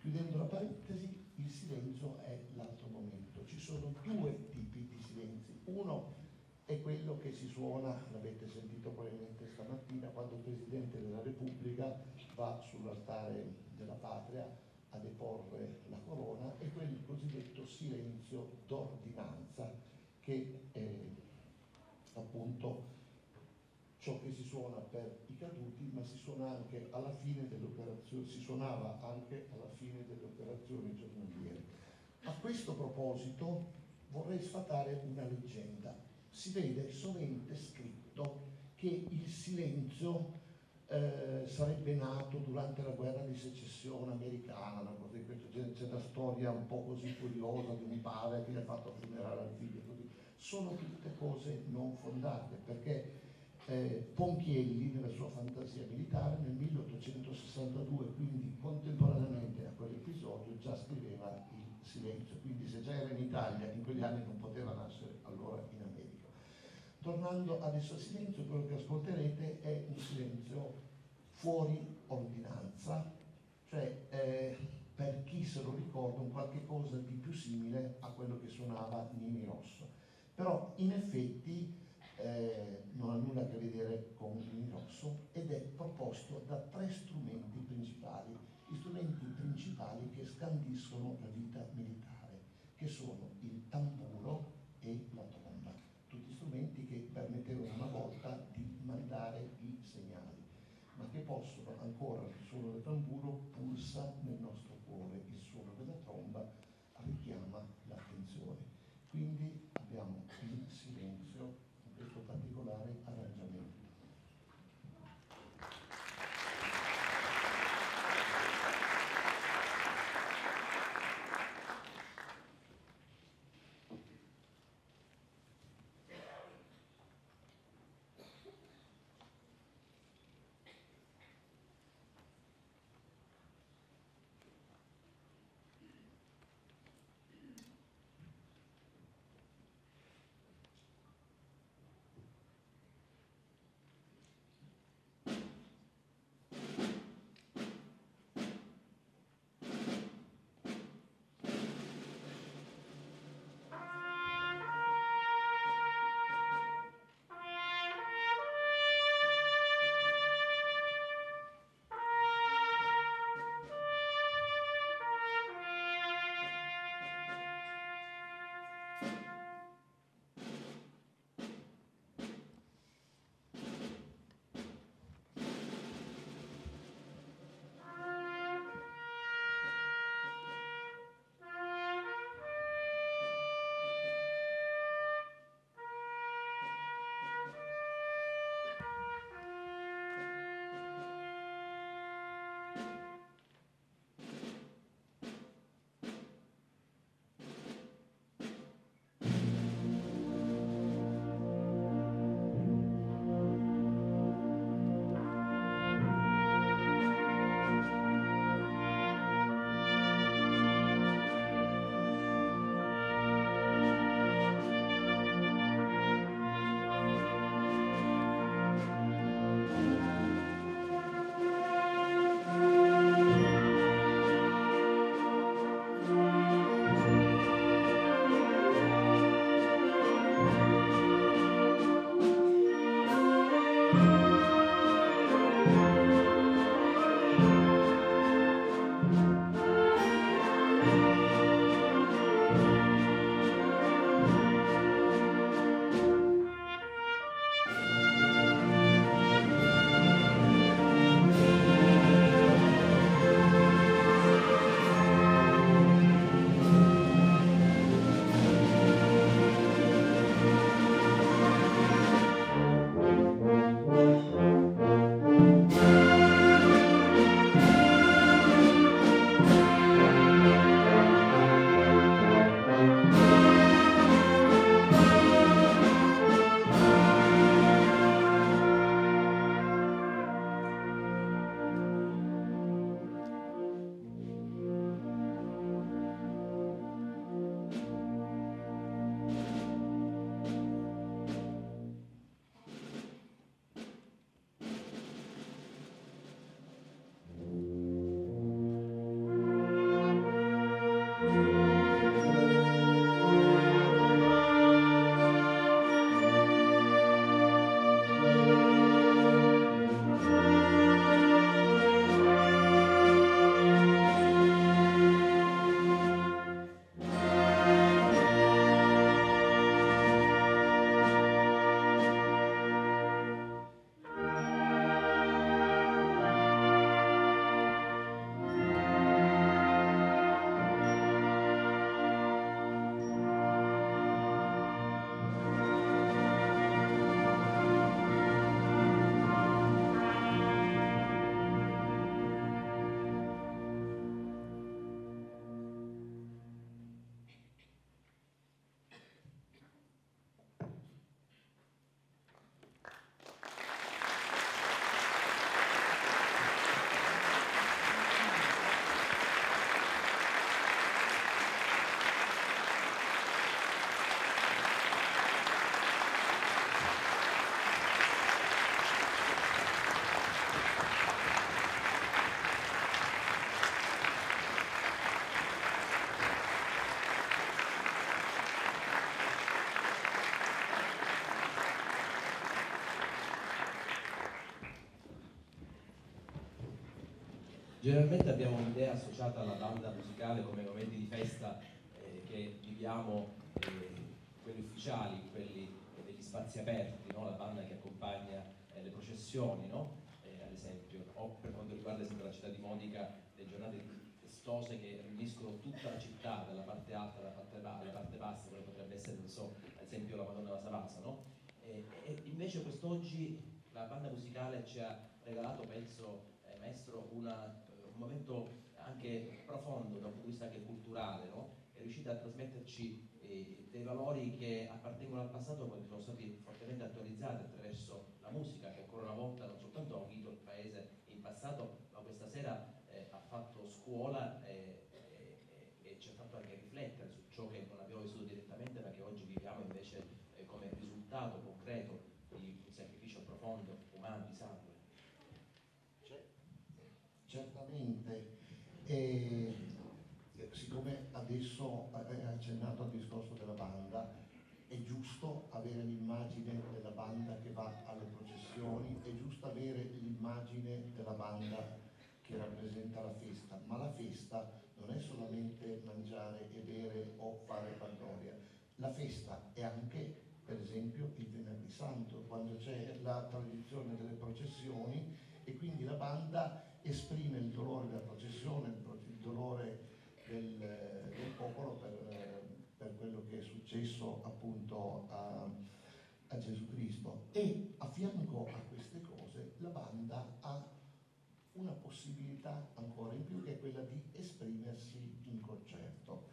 Chiudendo la parentesi, il silenzio è l'altro momento. Ci sono due tipi di silenzi. Uno è quello che si suona, l'avete sentito probabilmente stamattina, quando il Presidente della Repubblica va sull'altare della patria a deporre la corona e quel cosiddetto silenzio d'ordinanza che è appunto ciò che si suona per i caduti, ma si suona anche alla fine si suonava anche alla fine delle operazioni giornaliere. A questo proposito vorrei sfatare una leggenda. Si vede sovente scritto che il silenzio eh, sarebbe nato durante la guerra di secessione americana, una cosa di questo genere, c'è una storia un po' così curiosa di un padre che gli ha fatto funerale al figlio, così. sono tutte cose non fondate, perché eh, Ponchielli, nella sua fantasia militare, nel 1862, quindi contemporaneamente a quell'episodio, già scriveva il silenzio, quindi se già era in Italia, in quegli anni non poteva nascere allora in. Tornando adesso al silenzio, quello che ascolterete è un silenzio fuori ordinanza, cioè eh, per chi se lo ricorda un qualche cosa di più simile a quello che suonava Nini Rosso. Però in effetti eh, non ha nulla a che vedere con Nini Rosso ed è proposto da tre strumenti principali, gli strumenti principali che scandiscono la vita militare, che sono il tamburo e la tromba strumenti che permettevano una volta di mandare i segnali, ma che possono ancora, il suono del tamburo pulsa Bye. Generalmente abbiamo un'idea associata alla banda musicale come momenti di festa eh, che viviamo, eh, quelli ufficiali, quelli degli spazi aperti, no? la banda che accompagna eh, le processioni, no? Eh, ad esempio, o per quanto riguarda esempio, la città di Modica, le giornate festose che riuniscono tutta la città, dalla parte alta alla parte, alla parte bassa, come potrebbe essere, non so, ad esempio la Madonna della Savazza, no? e, e invece quest'oggi la banda musicale ci ha regalato, penso, eh, maestro, una momento anche profondo dal punto di vista anche culturale, no? è riuscita a trasmetterci eh, dei valori che appartengono al passato ma che sono stati fortemente attualizzati attraverso la musica che ancora una volta non soltanto ha unito il paese in passato ma questa sera eh, ha fatto scuola e, e, e, ci ha fatto anche riflettere su ciò che non abbiamo vissuto direttamente ma che oggi viviamo invece eh, come risultato concreto di un sacrificio profondo, umano, di sangue certamente, siccome adesso hai accennato al discorso della banda, è giusto avere l'immagine della banda che va alle processioni, è giusto avere l'immagine della banda che rappresenta la festa, ma la festa non è solamente mangiare e bere o fare baldoria, la festa è anche per esempio il venerdì santo, quando c'è la tradizione delle processioni e quindi la banda esprime il dolore della processione, il dolore del, del popolo per, per, quello che è successo appunto a, a Gesù Cristo. E a fianco a queste cose la banda ha una possibilità ancora in più che è quella di esprimersi in concerto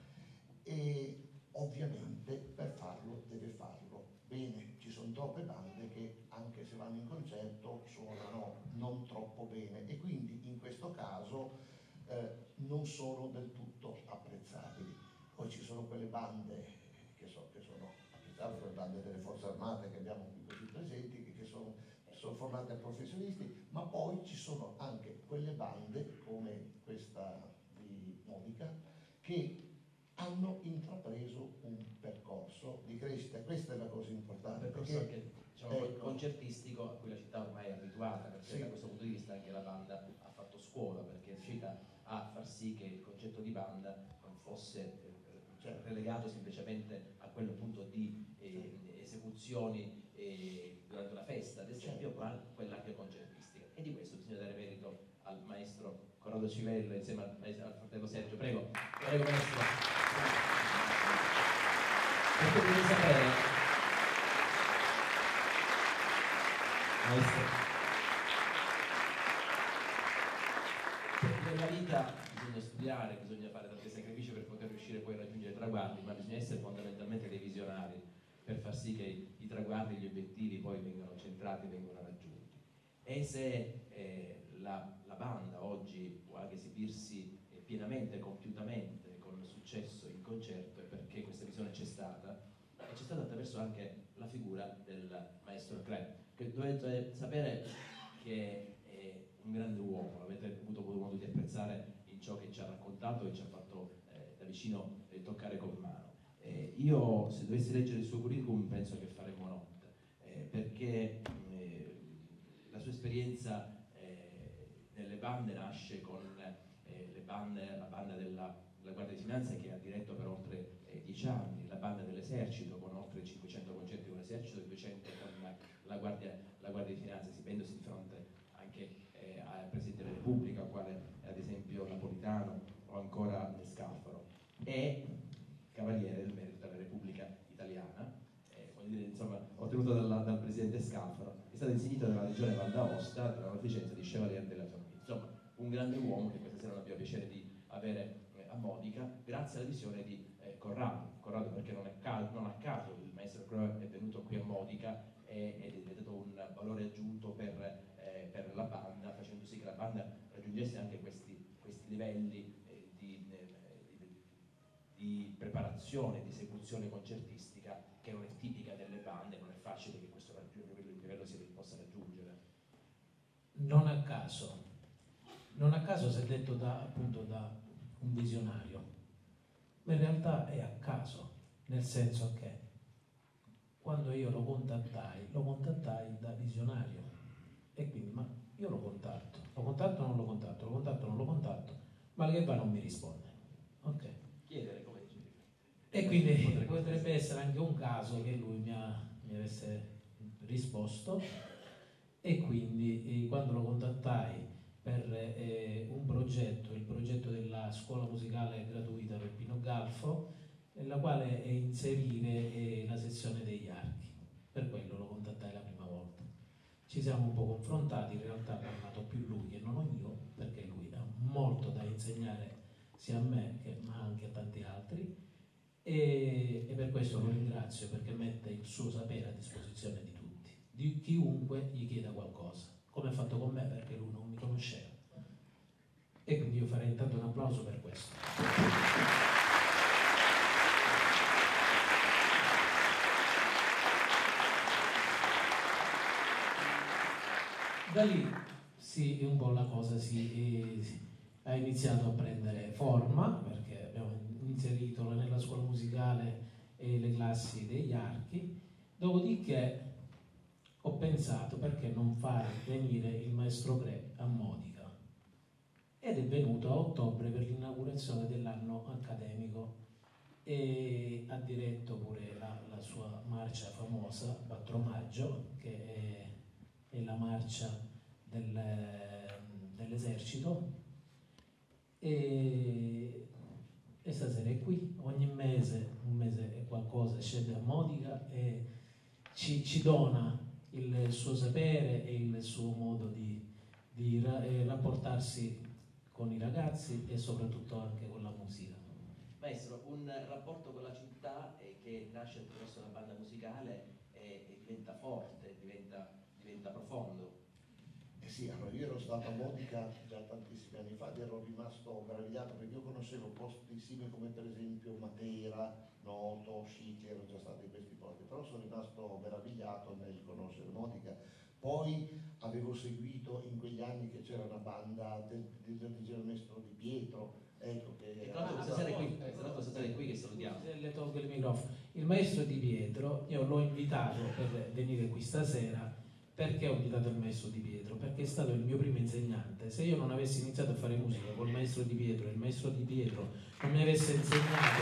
e ovviamente per farlo deve farlo bene. Ci sono troppe bande che anche se vanno in concerto suonano non troppo bene e quindi in questo caso eh, non sono del tutto apprezzabili. Poi ci sono quelle bande che, so, che sono apprezzabili, le bande delle forze armate che abbiamo qui così presenti, che, che sono, sono formate da professionisti, ma poi ci sono anche quelle bande come questa di Monica che hanno intrapreso un percorso di crescita, questa è la cosa importante. Un percorso perché, anche diciamo, ecco, concertistico a cui la città ormai è abituata, perché sì. da questo punto di vista anche la banda ha fatto scuola, perché è riuscita a far sì che il concetto di banda non fosse eh, cioè, relegato semplicemente a quello appunto di eh, esecuzioni eh, durante una festa, ad esempio, ma quella concertistica. E di questo bisogna dare merito al maestro Corrado Civello insieme al, al fratello Sergio. Prego, prego maestro. Perché sapere, maestro, nella vita bisogna studiare, bisogna fare tanti sacrifici per poter riuscire poi a raggiungere i traguardi, ma bisogna essere fondamentalmente dei visionari per far sì che i traguardi e gli obiettivi poi vengano centrati, vengano raggiunti. E se eh, la, la, banda oggi può anche esibirsi eh, pienamente, compiutamente, con successo in concerto, perché questa visione c'è stata e c'è stata attraverso anche la figura del maestro Clem, che dovete sapere che è un grande uomo, avuto modo di apprezzare in ciò che ci ha raccontato e ci ha fatto eh, da vicino eh, toccare con mano. Eh, io se dovessi leggere il suo curriculum penso che faremmo notte, eh, perché eh, la sua esperienza eh, nelle bande nasce con bande, la banda della la Guardia di Finanza che ha diretto per oltre dieci anni, la banda dell'esercito con oltre 500 concerti con l'esercito e 200 con la, Guardia, la, Guardia, di Finanza, esibendosi di fronte anche eh, al Presidente della Repubblica, quale ad Napolitano o ancora Scalfaro, e Cavaliere del Merito della Repubblica Italiana, eh, dire, insomma, ottenuto dalla, dal Presidente Scalfaro, è stata insignita dalla Regione Val d'Aosta per la licenza di Chevalier dell'Autonomia. Insomma, un grande uomo che questa sera non abbiamo piacere di avere a Modica grazie alla visione di eh, Corrado. Corrado perché non, caso, non, a caso il maestro Crowe è venuto qui a Modica ed è diventato un valore aggiunto per, eh, per, la banda, facendo sì che la banda raggiungesse anche questi livelli eh, di, eh, di, di, preparazione, di esecuzione concertistica che non è tipica delle bande, non è facile che questo livello si possa raggiungere. Non a caso, non a caso si è detto da, appunto da un visionario, ma in realtà è a caso, nel senso che quando io lo contattai, lo contattai da visionario. E quindi ma io lo contatto, lo contatto o non lo contatto, lo contatto o non lo contatto Malghebba non mi risponde. Ok. Chiedere come dicevi. E quindi potrebbe essere anche un caso che lui mi, ha, mi avesse risposto e quindi eh, quando lo contattai per eh, un progetto, il progetto della scuola musicale gratuita per Pino Galfo, nella quale inserire eh, la sezione degli archi. Per quello lo contattai la prima volta. Ci siamo un po' confrontati, in realtà ha parlato più lui che non io, molto da insegnare sia a me che, ma anche a tanti altri e, e per questo lo ringrazio perché mette il suo sapere a disposizione di tutti, di chiunque gli chieda qualcosa, come ha fatto con me perché lui non mi conosceva. E quindi io farei intanto un applauso per questo. Da lì sì, un po' la cosa si, si, ha iniziato a prendere forma perché abbiamo inserito nella scuola musicale eh, le classi degli archi, dopodiché ho pensato perché non fare venire il maestro Gre a Modica? Ed è venuto a ottobre per l'inaugurazione dell'anno accademico. E ha diretto pure la, la sua marcia famosa 4 maggio che è, è la marcia del, dell'esercito e, e, stasera è qui ogni mese un mese è qualcosa scende a Modica e ci, ci dona il suo sapere e il suo modo di, di ra- rapportarsi con i ragazzi e soprattutto anche con la musica. Maestro, un rapporto con la città eh, che nasce attraverso la banda musicale e, e diventa forte, diventa, diventa profondo. Eh sì, allora io ero stato a Modica già tantissimi anni fa ed ero rimasto meravigliato perché io conoscevo posti simili come per esempio Matera, Noto, Scicli, ero già stato in questi posti, però sono rimasto meravigliato nel conoscere Modica. Poi avevo seguito in quegli anni che c'era una banda del, del, del maestro Di Pietro, ecco che... E tra l'altro stasera è qui, stasera è qui che salutiamo. Le tolgo il microfono. Il maestro Di Pietro, io l'ho invitato per venire qui stasera perché ho invitato il maestro Di Pietro? Perché è stato il mio primo insegnante. Se io non avessi iniziato a fare musica col maestro Di Pietro e il maestro Di Pietro non mi avesse insegnato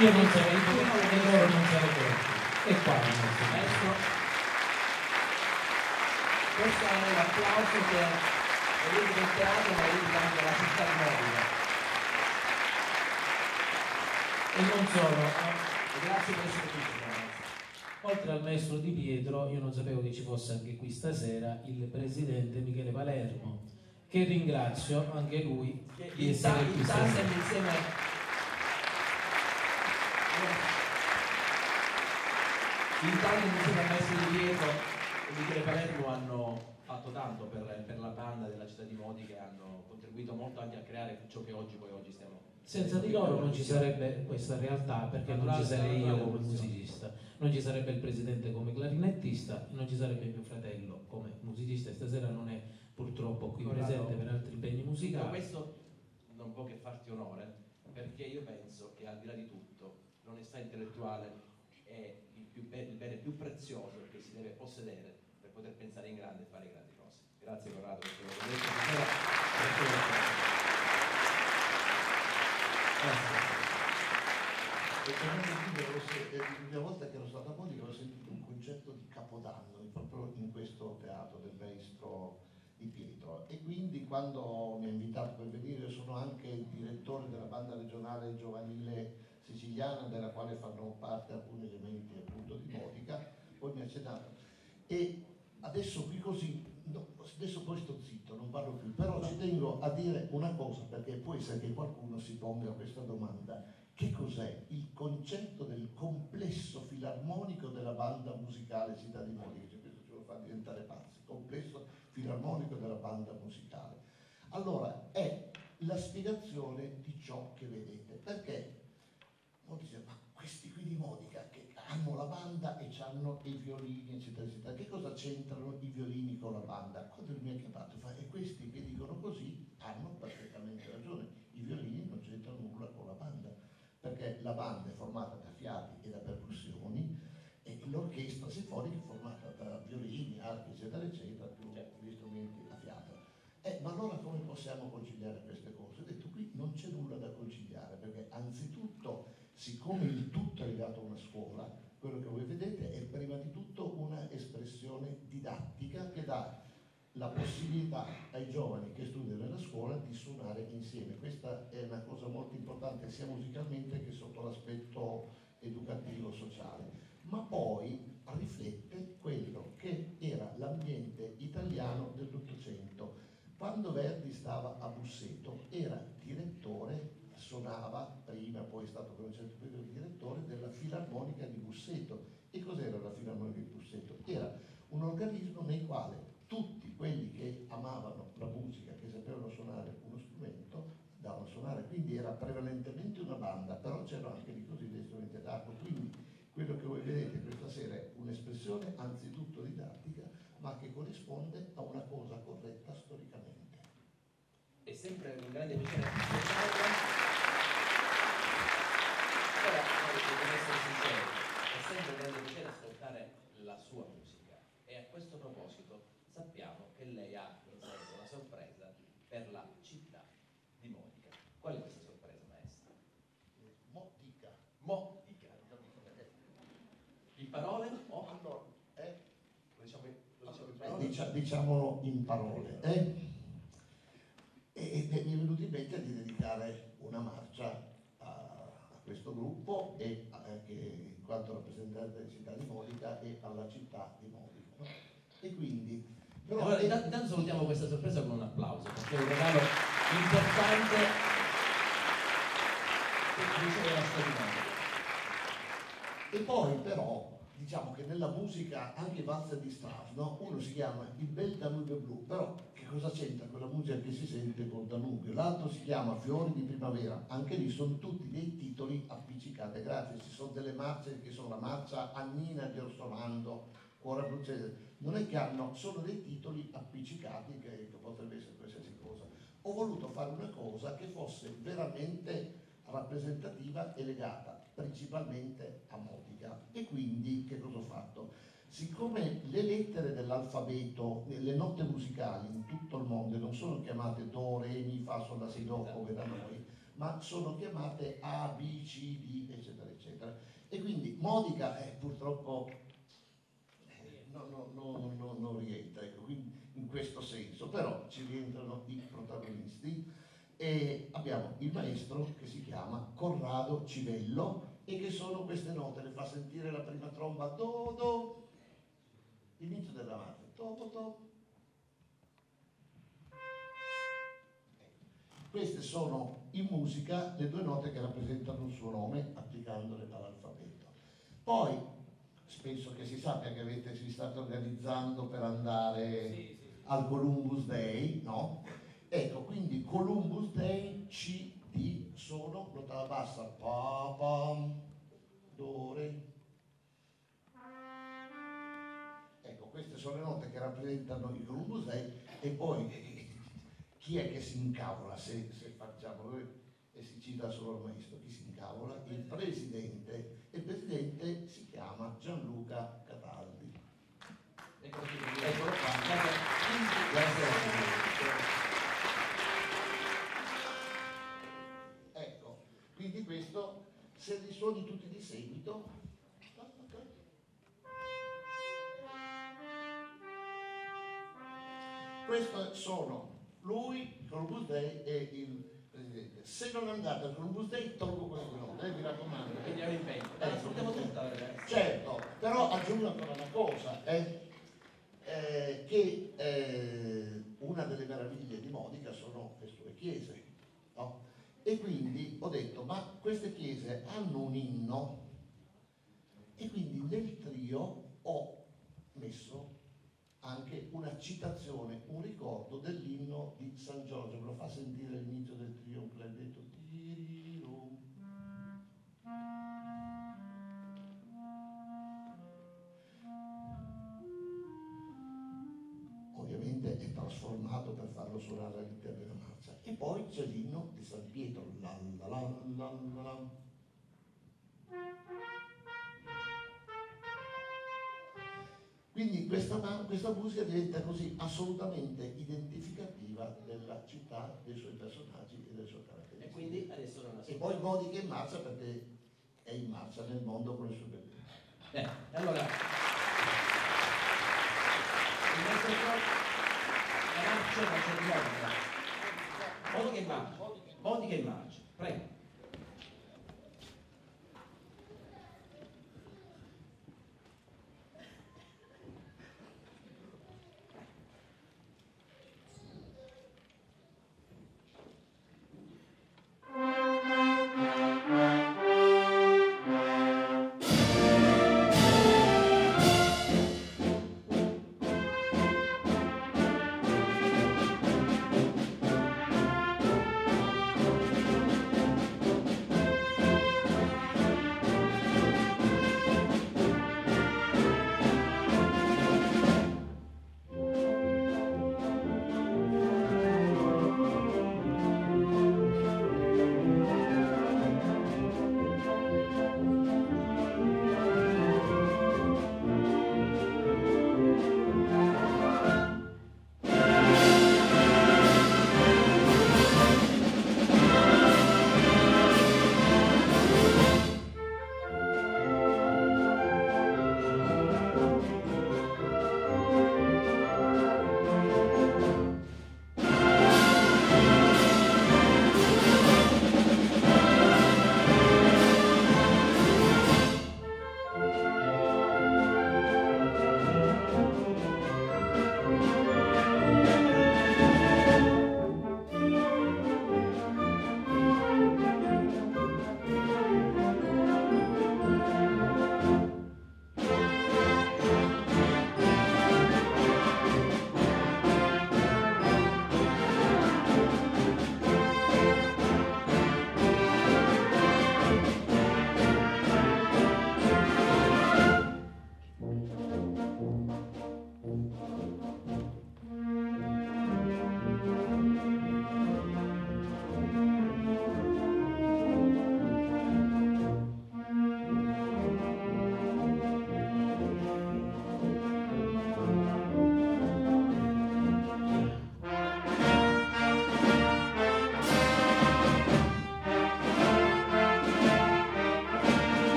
io non sarei qui e loro non sarebbero qui. E qua il nostro maestro. Questo è l'applauso che vedete del teatro ma vedete anche la città di Modica. E non solo, grazie per essere qui. Oltre al maestro Di Pietro, io non sapevo che ci fosse anche qui stasera il presidente Michele Palermo, che ringrazio anche lui che di essere qui stasera. insieme in tandem insieme al maestro Di Pietro e Michele Palermo hanno fatto tanto per, per la banda della città di Modica e hanno contribuito molto anche a creare ciò che oggi poi oggi stiamo senza di loro non ci sarebbe questa realtà perché non ci sarei io come musicista, non ci sarebbe il presidente come clarinettista, non ci sarebbe mio fratello come musicista. E stasera non è purtroppo qui presente per altri impegni musicali. questo non può che farti onore perché io penso che al di là di tutto l'onestà intellettuale è il, be- il bene più prezioso che si deve possedere per poter pensare in grande e fare grandi cose. Grazie Corrado per quello che detto E l'ultima volta che ero stato a Modica ho sentito un concetto di capodanno proprio in questo teatro del maestro Di Pietro e quindi quando mi ha invitato per venire sono anche il direttore della banda regionale giovanile siciliana della quale fanno parte alcuni elementi appunto di Modica, poi mi ha accennato e adesso qui così no, adesso poi sto zitto, non parlo più, però ci tengo a dire una cosa perché può essere che qualcuno si ponga questa domanda. Che cos'è il concetto del complesso filarmonico della banda musicale Città di Monica? Cioè, questo ce lo fa diventare pazzi, complesso filarmonico della banda musicale. Allora, è la spiegazione di ciò che vedete, perché molti dicono, ma questi qui di Modica che hanno la banda e hanno i violini, eccetera, eccetera. Che cosa c'entrano i violini con la banda? Quando mi ha chiamato, fa, e questi che dicono così hanno perfettamente ragione. I violini non c'entrano nulla con la banda, perché la banda è formata da fiati e da percussioni e l'orchestra sinfonica è formata da violini, archi, eccetera, eccetera, più gli strumenti a fiato. Eh, ma allora come possiamo conciliare queste cose? Ho detto qui non c'è nulla da conciliare, perché anzitutto, siccome il tutto è legato a una scuola, quello che voi vedete è prima di tutto una espressione didattica che dà la possibilità ai giovani che studiano nella scuola di suonare insieme. Questa è una cosa molto importante sia musicalmente che sotto l'aspetto educativo sociale, ma poi riflette quello che era l'ambiente italiano dell'Ottocento. Quando Verdi stava a Busseto era direttore, suonava prima, poi è stato per un certo periodo direttore della Filarmonica di Busseto. E cos'era la Filarmonica di Busseto? Era un organismo nel quale tutti quelli che amavano la musica, che sapevano suonare uno strumento, davano a suonare, quindi era prevalentemente una banda, però c'erano anche di così dei strumenti d'arco, quindi quello che voi vedete questa sera è un'espressione anzitutto didattica, ma che corrisponde a una cosa corretta storicamente. È sempre un grande piacere ascoltarla. Ora, devo essere sincero, è sempre un grande piacere ascoltare la sua musica. E a questo proposito sappiamo che lei ha in serbo una sorpresa per la città di Monica. Qual è questa sorpresa, maestra? Mo dica. Mo dica. In parole o Allora, eh, lo diciamo, in- lo diciamo in eh, parole? dicia- diciamolo in parole. eh? E, e mi è venuto in mente di dedicare una marcia a, a questo gruppo e a- eh, che in quanto rappresentante della città di Modica e alla città di Modica. no? E quindi però Allora, intanto, salutiamo questa sorpresa con un applauso, perché è un regalo importante che riceve la dimanda. E poi però diciamo che nella musica, anche valzer di Strauss, no? uno si chiama il bel Danubio blu, però che cosa c'entra quella musica che si sente col Danubio? L'altro si chiama Fiori di primavera, anche lì sono tutti dei titoli appiccicati, grazie, ci sono delle marce che sono la marcia Annina di Orsolando, ora Bruzzese, non è che hanno, sono dei titoli appiccicati che, che potrebbe essere qualsiasi cosa. Ho voluto fare una cosa che fosse veramente rappresentativa e legata principalmente a Modica. E quindi che cosa ho fatto? Siccome le lettere dell'alfabeto, le note musicali in tutto il mondo non sono chiamate Do, Re, Mi, Fa, Sol, La, Si, Do come da noi, ma sono chiamate A, B, C, D, eccetera, eccetera. E quindi Modica eh, purtroppo eh, no, no, no, non rientra ecco, quindi in questo senso, però ci rientrano i protagonisti e abbiamo il maestro che si chiama Corrado Civello e che sono queste note, le fa sentire la prima tromba do do, inizio della marcia, do do do. Queste sono in musica le due note che rappresentano il suo nome applicandole all'alfabeto. Poi penso che si sappia che avete, si state organizzando per andare al Columbus Day, no? Ecco, quindi Columbus Day C, D sono l'ottava bassa, pa, pam, do, re. Ecco, queste sono le note che rappresentano il Columbus Day e poi eh, chi è che si incavola se, se facciamo e si cita solo il maestro, chi si incavola? Il presidente. Il presidente si chiama Gianluca Cataldi. Eccolo qui. Eccolo qua. Se li suoni tutti di seguito, questo sono lui, Columbus Day e il presidente. Se non andate al Columbus Day tolgo queste note, eh, mi raccomando. È un impegno. Eh, ragazzi. Certo, però aggiungo ancora una cosa, eh, eh, che eh, una delle meraviglie di Modica sono le sue chiese? E quindi ho detto, ma queste chiese hanno un inno e quindi nel trio ho messo anche una citazione, un ricordo dell'inno di San Giorgio, me lo fa sentire l'inizio del trio, un clarinetto. Tiriru. ovviamente è trasformato per farlo suonare all'interno della marcia. E poi c'è l'inno di San Pietro, la la la la la la. Quindi questa, questa, musica diventa così assolutamente identificativa della città, dei suoi personaggi e delle sue caratteristiche. E quindi adesso non E poi Monica in marcia perché è in marcia nel mondo con le sue bellezze. Bene, allora il nostro la marcia marcia di Monica. Monica in marcia. Monica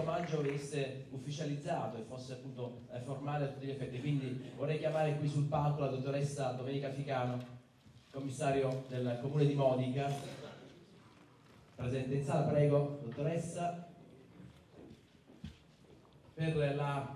in marcia. Prego. ufficializzato e fosse appunto eh, formale a tutti gli effetti. Quindi vorrei chiamare qui sul palco la dottoressa Domenica Ficano, commissario del comune di Modica, presente in sala, prego, dottoressa, per la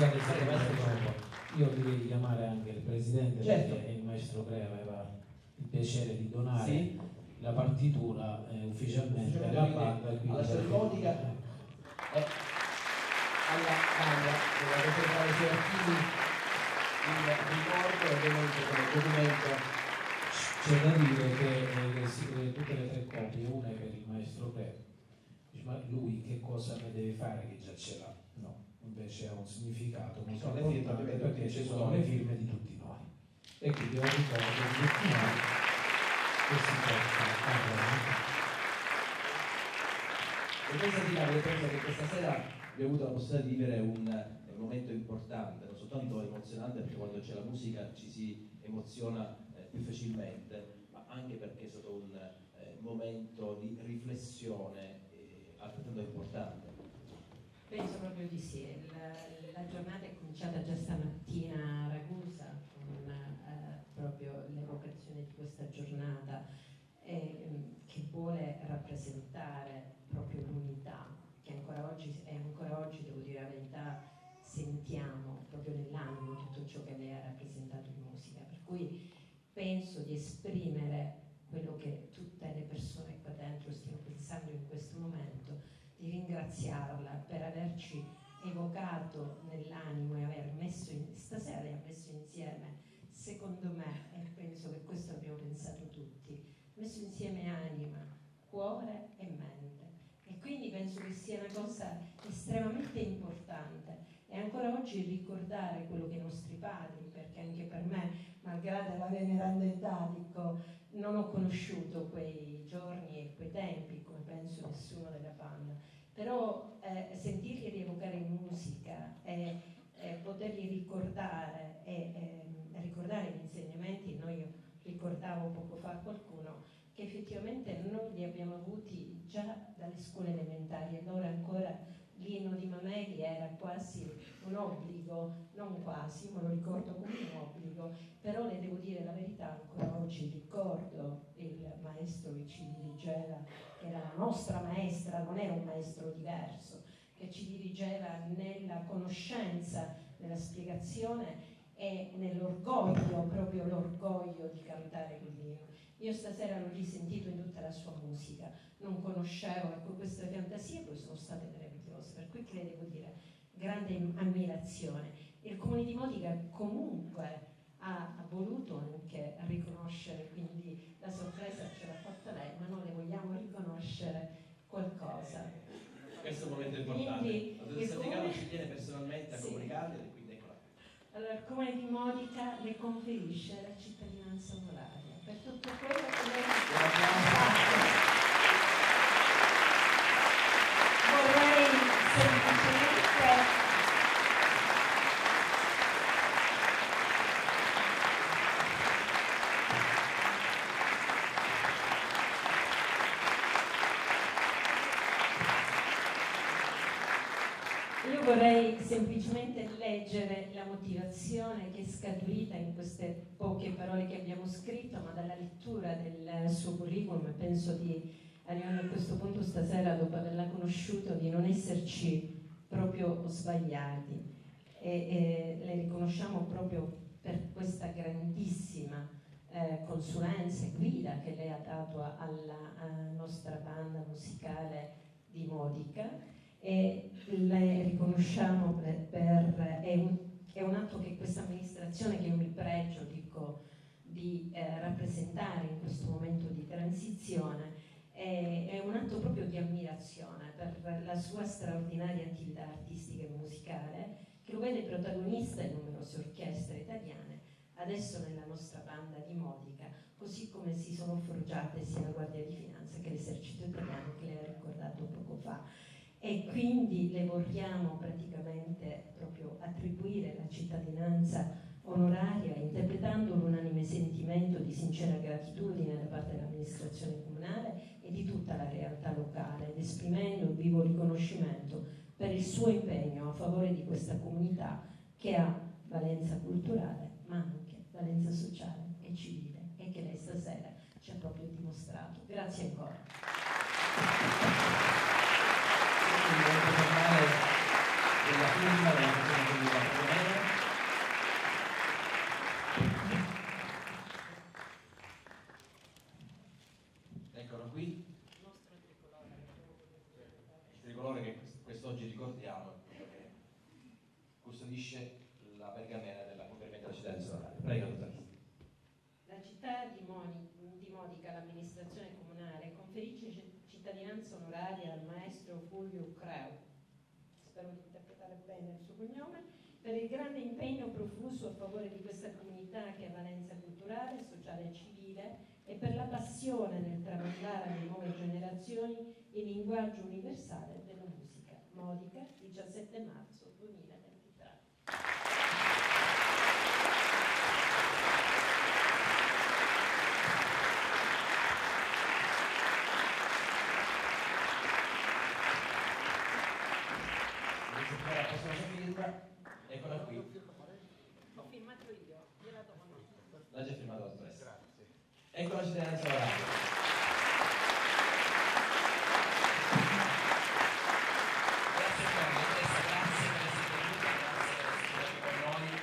Sì. Scusate, sì, maestro, io direi chiamare anche il presidente certo. perché il maestro Crea aveva il piacere di donare sì. la partitura eh, ufficialmente alla banda alla cerimonia. Eh, alla Camera dove ha presentato i suoi archivi il ricordo ovviamente come documento C'è da dire che eh, sì, tutte le tre copie, una è per il maestro Re, dice, ma lui che cosa ne deve fare che già ce l'ha? Invece ha un significato molto importante perché ci sono le firme di tutti noi. E quindi è un ricordo di tutti noi che si porta a Roma. E pensa di Davide, penso che questa sera abbiamo avuto la possibilità di vivere un, un momento importante, non soltanto emozionante perché quando c'è la musica ci si emoziona eh, più facilmente, ma anche perché è stato un eh, momento di riflessione eh, altrettanto importante. Penso proprio di sì, la, la giornata è cominciata già stamattina a Ragusa con eh, proprio l'evocazione di questa giornata eh, che vuole rappresentare proprio l'unità che ancora oggi, e ancora oggi, devo dire la verità, sentiamo proprio nell'animo tutto ciò che lei ha rappresentato in musica. Per cui penso di esprimere quello che tutte le persone qua dentro stiano pensando in questo momento di ringraziarla per averci evocato nell'animo e aver messo in, stasera le ha messo insieme, secondo me, e penso che questo abbiamo pensato tutti, messo insieme anima, cuore e mente. E quindi penso che sia una cosa estremamente importante e ancora oggi ricordare quello che i nostri padri, perché anche per me, malgrado la veneranda età, dico, non ho conosciuto quei giorni e quei tempi, come penso nessuno della banda, però eh, sentirli rievocare in musica e eh, poterli ricordare e eh, ricordare gli insegnamenti, noi ricordavo poco fa qualcuno che effettivamente noi li abbiamo avuti già dalle scuole elementari, allora ancora l'inno di Mameli era quasi un obbligo, non quasi, me lo ricordo come un obbligo, però le devo dire la verità, ancora oggi ricordo il maestro che ci dirigeva, che era la nostra maestra, non era un maestro diverso, che ci dirigeva nella conoscenza, nella spiegazione e nell'orgoglio, proprio l'orgoglio di cantare quell'inno. Io stasera l'ho risentito in tutta la sua musica, non conoscevo ecco, queste fantasie, poi sono state meravigliose, per cui che le devo dire grande ammirazione. Il comune di Modica comunque ha, ha voluto anche riconoscere, quindi la sorpresa ce l'ha fatta lei, ma noi le vogliamo riconoscere qualcosa. Questo è un momento importante. Quindi, La il dottoressa comune- ci tiene personalmente a Sì. comunicarle quindi eccola. Allora, il comune di Modica le conferisce la cittadinanza onoraria per tutto quello che lei ha fatto. Vorrei semplicemente Io vorrei semplicemente leggere la motivazione che è scaturita in queste poche parole che abbiamo scritto, ma dalla lettura del suo curriculum penso di, arrivando a questo punto stasera, dopo averla conosciuto, di non esserci proprio sbagliati. E, e le riconosciamo proprio per questa grandissima eh, consulenza e guida che lei ha dato alla nostra banda musicale di Modica e le riconosciamo per, per- è, un, è un atto che questa amministrazione che io mi pregio dico, di eh, rappresentare in questo momento di transizione è, è un atto proprio di ammirazione per la sua straordinaria attività artistica e musicale che lo vede protagonista in numerose orchestre italiane adesso nella nostra banda di Modica così come si sono forgiate sia la Guardia di Finanza che l'esercito italiano che lei ha ricordato poco fa e quindi le vogliamo praticamente proprio attribuire la cittadinanza onoraria interpretando un unanime sentimento di sincera gratitudine da parte dell'amministrazione comunale e di tutta la realtà locale ed esprimendo un vivo riconoscimento per il suo impegno a favore di questa comunità che ha valenza culturale ma anche valenza sociale e civile e che lei stasera ci ha proprio dimostrato. Grazie ancora. Quindi voglio parlare della firma della persona che mi va bene. Eccolo qui. Il tricolore che quest- quest'oggi ricordiamo, è quello che custodisce la pergamena della conferimento della cittadinanza onoraria. Prego, dottoressa. La città di, Moni, di Modica, l'amministrazione comunale, conferisce cittadinanza onoraria al maestro Fulvio Creu, spero di interpretare bene il suo cognome, per il grande impegno profuso a favore di questa comunità che ha valenza culturale, sociale e civile e per la passione nel tramandare alle nuove generazioni il linguaggio universale della musica. Modica, 17 marzo 2023. Signora, possono firma? Eccola qui. Ho firmato io, gliela do L'ha già firmato la dottoressa. Grazie. Ecco la cittadinanza onoraria. Grazie a te, dottoressa, grazie per essere venuta, grazie per essere con noi,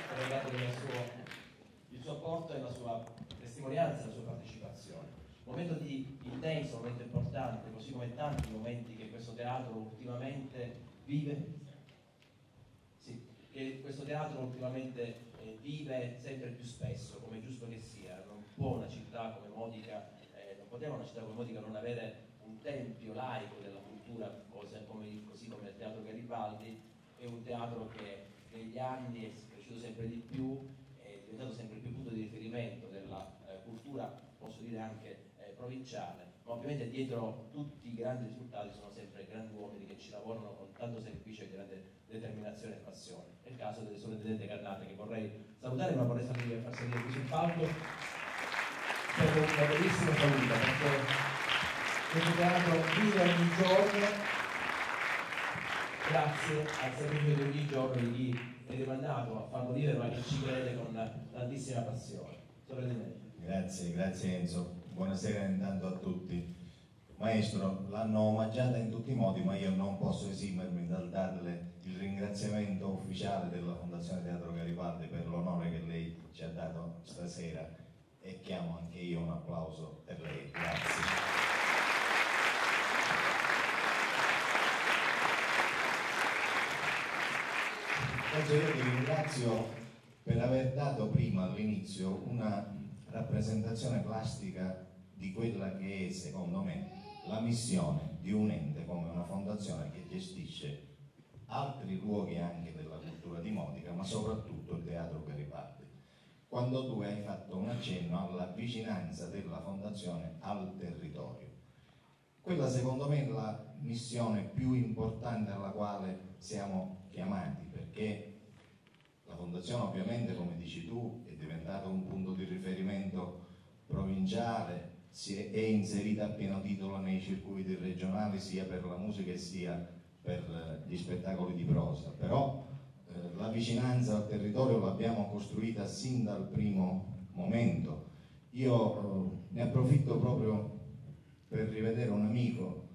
per aver dato il suo, apporto e la sua testimonianza, la sua partecipazione. Momento di intenso, momento importante, così come tanti momenti che questo teatro ultimamente vive. Sì, che questo teatro ultimamente eh, vive sempre più spesso, come è giusto che sia. Non può una città Modica, eh, non poteva una città come Modica non avere un tempio laico della cultura, cose come- così come il Teatro Garibaldi, è un teatro che negli anni è cresciuto sempre di più, è diventato sempre più punto di riferimento della eh, cultura, posso dire anche eh, provinciale, ma ovviamente dietro tutti i grandi risultati sono sempre grandi uomini che ci lavorano con tanto sacrificio e grande determinazione e passione. È il caso delle sovrintendente Carnate che vorrei salutare, ma vorrei salire, far salire qui sul palco per una bellissima saluta, perché questo teatro vive ogni giorno grazie al sacrificio di ogni giorno di chi è demandato a farlo vivere, ma che ci crede con tantissima passione. Grazie, grazie Enzo. Buonasera intanto a tutti. Maestro, l'hanno omaggiata in tutti i modi, ma io non posso esimermi dal darle il ringraziamento ufficiale della Fondazione Teatro Garibaldi per l'onore che lei ci ha dato stasera e chiamo anche io un applauso per lei. Grazie. Enzo, io ti ringrazio per aver dato prima all'inizio una rappresentazione plastica di quella che è, secondo me, la missione di un ente come una fondazione che gestisce altri luoghi anche della cultura di Modica, ma soprattutto il Teatro Garibaldi. Quando tu hai fatto un accenno alla vicinanza della fondazione al territorio. Quella secondo me è la missione più importante alla quale siamo chiamati, perché la fondazione ovviamente, come dici tu, è diventata un punto di riferimento provinciale, è, è inserita a pieno titolo nei circuiti regionali sia per la musica sia per eh, gli spettacoli di prosa, però la vicinanza al territorio l'abbiamo costruita sin dal primo momento. Io eh, ne approfitto proprio per rivedere un amico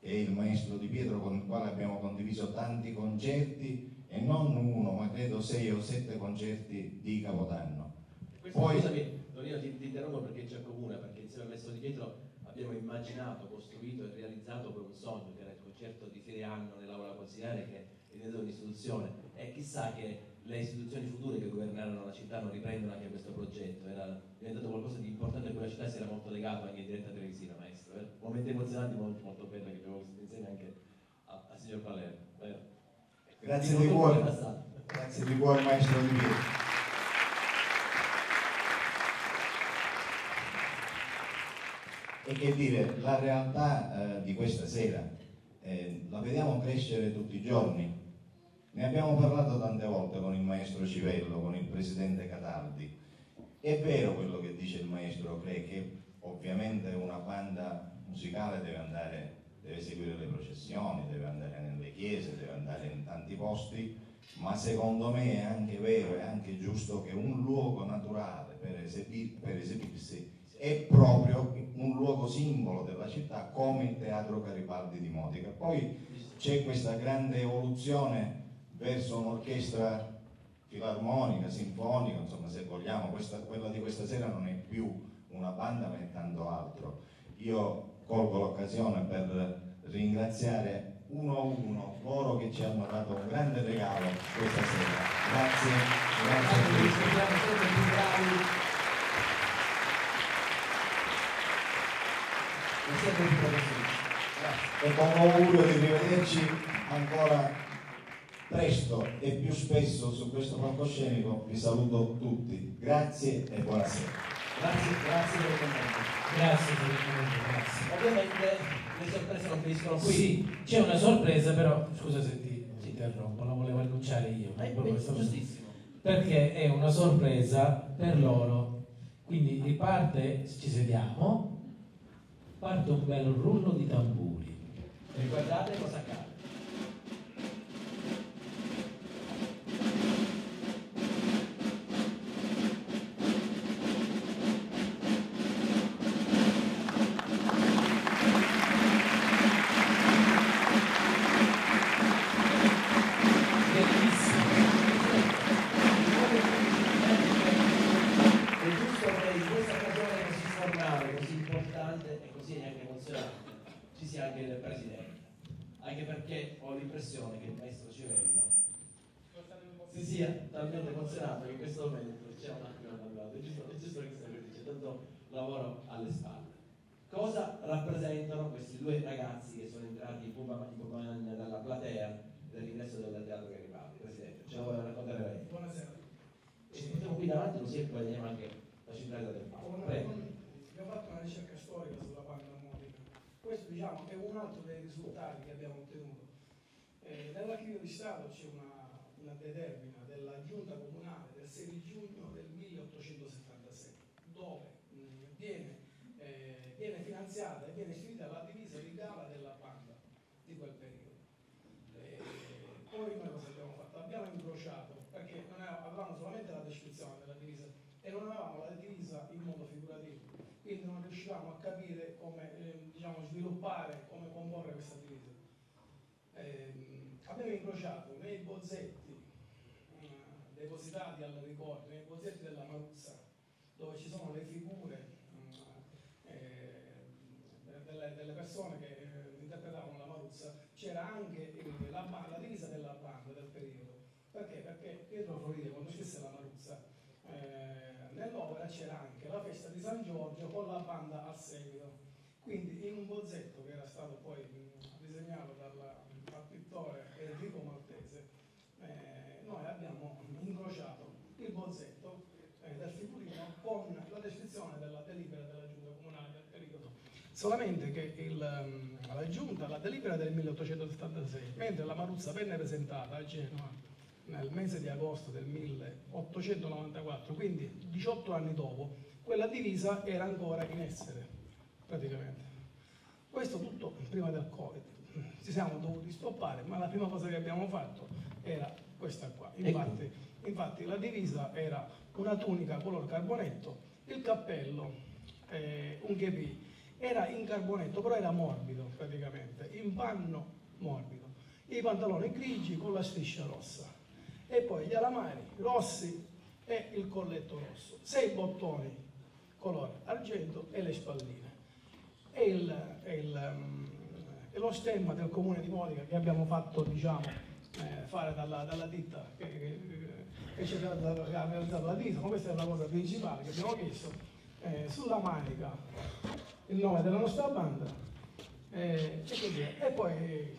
che è il maestro Di Pietro con il quale abbiamo condiviso tanti concerti e non uno, ma credo sei o sette concerti di Capodanno. Poi- scusami, Donino, ti, ti interrompo perché ci accomuna, perché insieme al Maestro Di Pietro abbiamo immaginato, costruito e realizzato per un sogno, che era il concerto di fine anno nell'aula consiliare che è diventato un'istituzione e chissà che le istituzioni future che governeranno la città non riprendono anche questo progetto, era diventato qualcosa di importante e quella città si era molto legata anche in diretta televisiva, maestro. Eh? Momenti emozionanti molto, molto belli che abbiamo visto insieme anche a- al signor Palermo. Grazie di cuore. Grazie di cuore maestro Di Pietro. E che dire, la realtà eh, di questa sera eh, la vediamo crescere tutti i giorni. Ne abbiamo parlato tante volte con il maestro Civello, con il presidente Cataldi. È vero quello che dice il maestro Cre, che ovviamente una banda musicale deve andare, deve seguire le processioni, deve andare nelle chiese, deve andare in tanti posti, ma secondo me è anche vero, è anche giusto che un luogo naturale per, esebi- per esibirsi è proprio un luogo simbolo della città come il Teatro Garibaldi di Modica. Poi c'è questa grande evoluzione verso un'orchestra filarmonica, sinfonica, insomma se vogliamo, questa- quella di questa sera non è più una banda ma è tanto altro. Io colgo l'occasione per ringraziare uno a uno loro che ci hanno dato un grande regalo questa sera. Grazie, grazie. Più bravi e. E con l'augurio di rivederci ancora presto e più spesso su questo palcoscenico vi saluto tutti. Grazie e buonasera. Grazie, grazie per il commento. Grazie per il commento, grazie. Ovviamente le sorprese non finiscono qui. Sì, c'è una sorpresa, però scusa se ti ti interrompo, la volevo annunciare io. Eh, giustissimo. Perché è una sorpresa per loro. Quindi riparte, ci sediamo, parte un bel rullo di tamburi. E guardate cosa accade. Lavoro alle spalle. Cosa rappresentano questi due ragazzi che sono entrati in Pullman dalla platea dell'ingresso del Teatro Garibaldi? Presidente, ce lo vuole raccontare lei? Buonasera. E se mettiamo qui davanti così e poi vediamo anche la centralità del. Prego. Abbiamo fatto una ricerca storica sulla banda monica. Questo diciamo è un altro dei risultati che abbiamo ottenuto. Eh, Nell'archivio di Stato c'è una, una determina della giunta comunale del 6 giugno del 1876, dove mh, viene, eh, viene finanziata e viene istituita la divisa di gala della banda di quel periodo. Eh, poi noi cosa abbiamo fatto? Abbiamo incrociato, perché non avevamo avevamo solamente la descrizione della divisa e non avevamo la divisa in modo figurativo, quindi non riuscivamo a capire come eh, diciamo, sviluppare, come comporre questa divisa. Ehm, abbiamo incrociato nei bozzetti eh, depositati al ricordo, nei bozzetti della Maruzza, dove ci sono le figure eh, delle, delle persone che eh, interpretavano la Maruzza, c'era anche la, la divisa della banda del periodo. Perché? Perché Pietro Floride, quando scrisse la Maruzza, eh, nell'opera c'era anche la festa di San Giorgio con la banda al seguito. Quindi in un bozzetto che era stato poi disegnato dal, dal pittore Enrico Maltese, eh, noi abbiamo incrociato il bozzetto eh, del figurino con la descrizione della delibera della giunta comunale del periodo. Solamente che il, ehm, la giunta, la delibera del 1876, mentre la Maruzza venne presentata a Genova nel mese di agosto del 1894, quindi 18 anni dopo, quella divisa era ancora in essere, praticamente. Questo tutto prima del Covid. Ci siamo dovuti stoppare, ma la prima cosa che abbiamo fatto era questa qua. Infatti, infatti la divisa era una tunica color carbonetto, il cappello, eh, un chepi, era in carbonetto, però era morbido praticamente, in panno morbido. I pantaloni grigi con la striscia rossa e poi gli alamari rossi e il colletto rosso, sei bottoni color argento e le spalline. E, il, e il, e lo stemma del comune di Modica che abbiamo fatto diciamo, eh, fare dalla, dalla ditta che, che, che ci ha realizzato la ditta, ma questa è la cosa principale che abbiamo chiesto, eh, sulla manica il nome della nostra banda eh, e, e poi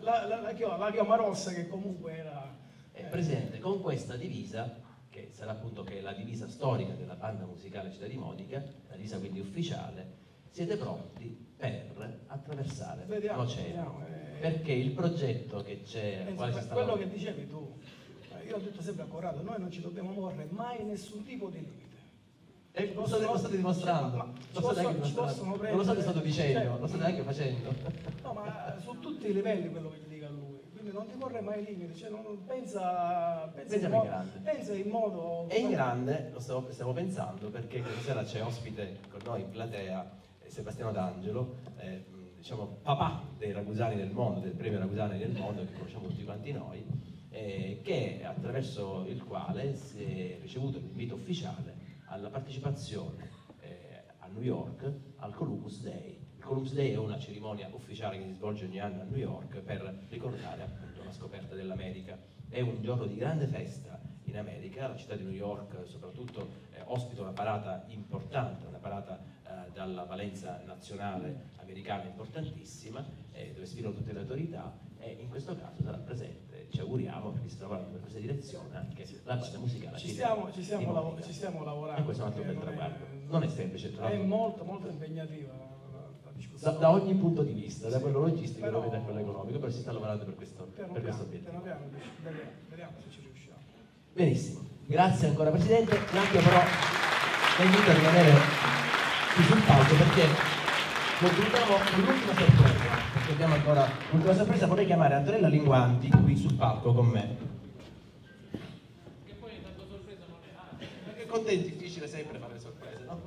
la, la, la, chioma, la chioma rossa che comunque era Eh, Presidente, con questa divisa, che sarà appunto che è la divisa storica della banda musicale Città di Monica, la divisa quindi ufficiale, siete pronti per attraversare Vediamo, l'oceano. vediamo, eh. Perché il progetto che c'è, Penso quale quello che dicevi tu, eh, io ho detto sempre a Corrado, noi non ci dobbiamo muovere mai nessun tipo di limite. Eh, Ci lo state, lo state dimostrando, ma lo ci state anche dimostrando. possono non lo prendere- state stato dicendo, Certo. lo state anche facendo. No, ma su tutti i livelli quello che gli dica lui. Quindi non ti porre mai limiti, cioè non- pensa, pensa, in in modo, grande. pensa in modo... E in grande lo stavo, stiamo pensando perché questa sera c'è ospite con noi in platea eh, Sebastiano D'Angelo, eh, diciamo papà dei ragusani del mondo, del premio Ragusani del mondo che conosciamo tutti quanti noi, eh, che attraverso il quale si è ricevuto l'invito ufficiale alla partecipazione eh, a New York al Columbus Day. Il Columbus Day è una cerimonia ufficiale che si svolge ogni anno a New York per ricordare appunto la scoperta dell'America. È un giorno di grande festa in America, la città di New York soprattutto eh, ospita una parata importante, una parata dalla valenza nazionale americana importantissima, eh, dove sfilano tutte le autorità e in questo caso sarà presente, ci auguriamo, perché si lavorando per questa direzione, anche la banda musicale. Ci stiamo, ci stiamo, lav- ci stiamo lavorando. E questo è un altro bel traguardo. Non è semplice, tra È molto, molto impegnativa la, la Da, da ogni punto di vista, da quello logistico Però- da quello economico, però si sta lavorando per questo, Piano per questo obiettivo. piano, vediamo, vediamo se ci riusciamo. Benissimo, grazie ancora Presidente. Un attimo però la invito a rimanere qui sul palco perché concludiamo con l'ultima sorpresa, perché abbiamo ancora l'ultima sorpresa, vorrei chiamare Antonella Linguanti qui sul palco con me. Che poi tanto sorpresa non è. Perché con te è difficile sempre fare le sorprese, no?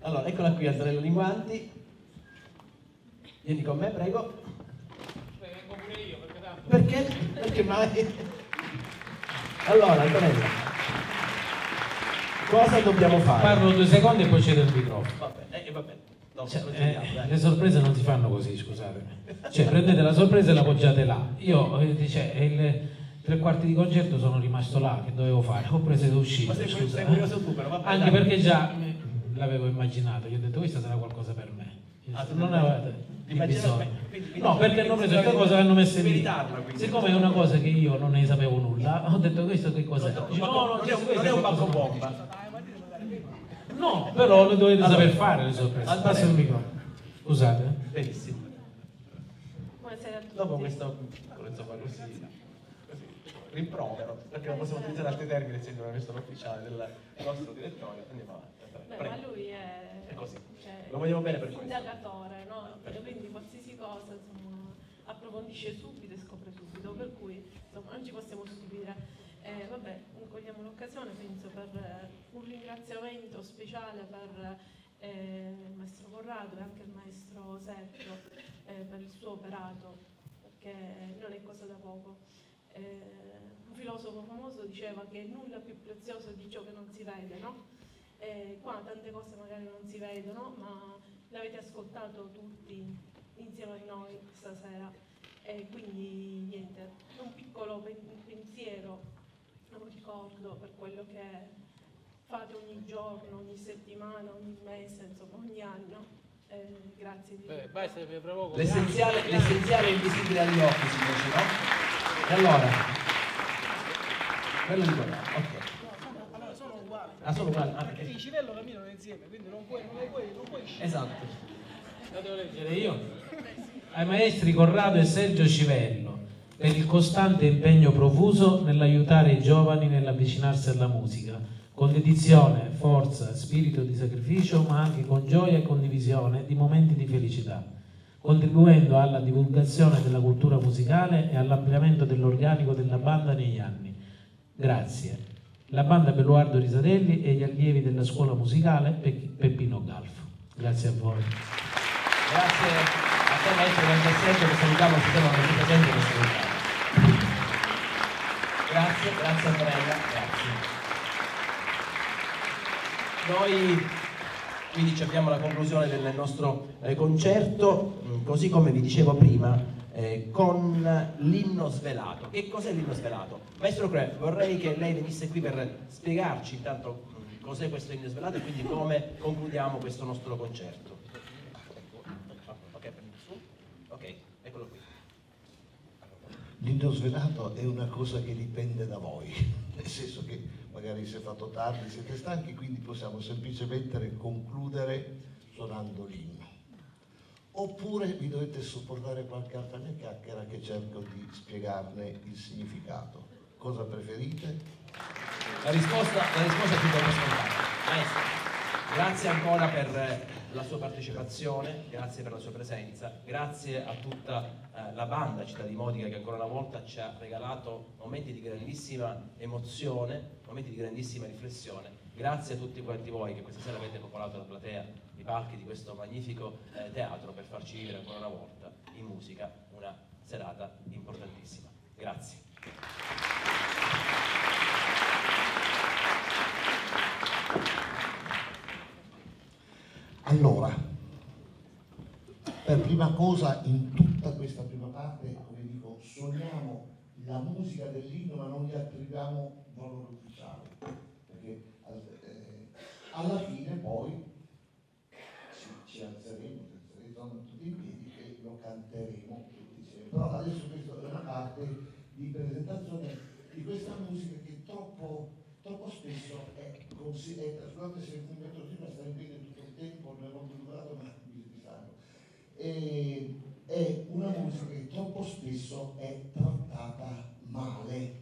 Allora, eccola qui Antonella Linguanti. Vieni con me, prego. vengo pure io perché tanto. Perché? Perché mai? Allora, Antonella, cosa dobbiamo fare? Parlo due secondi e poi cedo il microfono. Vabbè, eh, vabbè. Dopo Cioè, eh, le sorprese non si fanno così, scusatemi. Cioè, prendete la sorpresa e la poggiate là. Io, eh, cioè, il tre quarti di concerto sono rimasto là, che dovevo fare? Ho preso ed uscito. Ma sei, scusa. sei curioso tu, però vabbè. Anche dai. perché già eh, l'avevo immaginato, gli ho detto questa sarà qualcosa per me. Ah, non immaginavi- bisogno. No, perché hanno preso quindi- queste cose e l'hanno messe lì. Siccome è una cosa che io non ne sapevo nulla, ho detto questo che cos'è? No, no, no, non è un- questo non è un qualcosa- banco bomba. No, però lo dovete Allora, saper fare le sorprese. Passo il microfono. Scusate. Benissimo. Buonasera a tutti. Dopo questo, insomma, così, così, rimprovero, perché non possiamo utilizzare altri termini essendo una persona ufficiale del nostro direttore, andiamo avanti. Beh, ma lui è, È così. Lo vogliamo bene per questo. indagatore, no? Quindi qualsiasi cosa insomma, approfondisce subito e scopre subito, per cui insomma, non ci possiamo stupire. Eh, vabbè, cogliamo l'occasione, penso, per eh, un ringraziamento speciale per eh, il maestro Corrado e anche il maestro Sergio eh, per il suo operato, perché non è cosa da poco. Eh, un filosofo famoso diceva che nulla più prezioso di ciò che non si vede, no? Eh, qua tante cose magari non si vedono, ma l'avete ascoltato tutti insieme a noi stasera. E quindi niente, un piccolo pen- pensiero, un ricordo per quello che fate ogni giorno, ogni settimana, ogni mese, insomma ogni anno. Eh, grazie di Beh, basta, mi provoco. L'essenziale, l'essenziale è invisibile agli occhi, si dice, no? E allora? Quello di quello, ok. Uguali. Ah, sono uguali, ah, Perché perché- i civello camminano insieme, quindi non puoi, non puoi, non puoi scegliere. Esatto. La devo leggere io. Ai maestri Corrado e Sergio Civello per il costante impegno profuso nell'aiutare i giovani nell'avvicinarsi alla musica, con dedizione, forza, spirito di sacrificio, ma anche con gioia e condivisione di momenti di felicità, contribuendo alla divulgazione della cultura musicale e all'ampliamento dell'organico della banda negli anni. Grazie. La banda Belluardo Risadelli e gli allievi della scuola musicale Pe- Peppino Galfo. Grazie a voi. Grazie a te maestro Sergio che salutiamo sono qui presenti che salutiamo. Grazie, grazie Antonella, grazie. Noi quindi abbiamo la conclusione del nostro eh, concerto, mh, così come vi dicevo prima, eh, con l'inno svelato. Che cos'è l'inno svelato? Maestro Cre, vorrei che lei venisse qui per spiegarci intanto mh, cos'è questo inno svelato e quindi come concludiamo questo nostro concerto. Ok, eccolo qui. L'inno svelato è una cosa che dipende da voi, nel senso che magari si è fatto tardi, siete stanchi, quindi possiamo semplicemente concludere suonando l'inno. Oppure vi dovete sopportare qualche altra mia chiacchiera che cerco di spiegarne il significato. Cosa preferite? La risposta, la risposta è più che scontata. Grazie ancora per eh, la sua partecipazione, grazie per la sua presenza, grazie a tutta eh, la banda Città di Modica che ancora una volta ci ha regalato momenti di grandissima emozione, momenti di grandissima riflessione. Grazie a tutti quanti voi che questa sera avete popolato la platea, i palchi di questo magnifico eh, teatro per farci vivere ancora una volta in musica una serata importantissima. Grazie. Allora, per prima cosa in tutta questa prima parte, come dico, suoniamo la musica dell'inno ma non gli attribuiamo ufficiale, perché eh, alla fine poi ci, ci alzeremo, ci alzeremo tutti in piedi e lo canteremo tutti insieme. Però adesso questa è una parte di presentazione di questa musica che troppo, troppo spesso è considerata, scusate se mi metto così, ma sta in tutto il tempo, non l'ho durato, ma mi distanno. È una musica che troppo spesso è trattata male,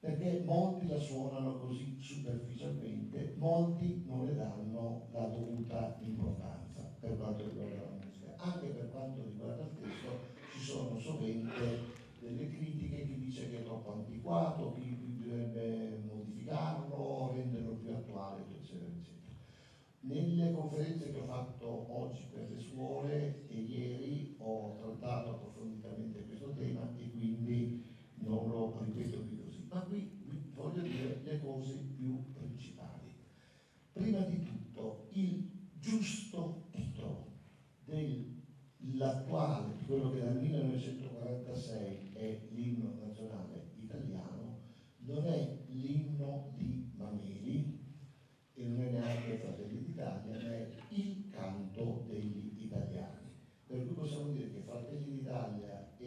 perché molti la suonano così superficialmente, molti non le danno la dovuta importanza per quanto riguarda la musica. Anche per quanto riguarda il testo ci sono sovente delle critiche, chi dice che è troppo antiquato, chi bisognerebbe modificarlo, renderlo più attuale, eccetera, eccetera. Nelle conferenze che ho fatto oggi per le scuole e ieri ho trattato approfonditamente questo tema e quindi non lo ripeto più così. Ma qui voglio dire le cose più principali. Prima di tutto il giusto titolo dell'attuale, quello che dal 1946 è l'inno nazionale italiano, non è l'inno di Mameli e non è neanche Fratelli d'Italia, ma è il canto degli italiani. Per cui possiamo dire che Fratelli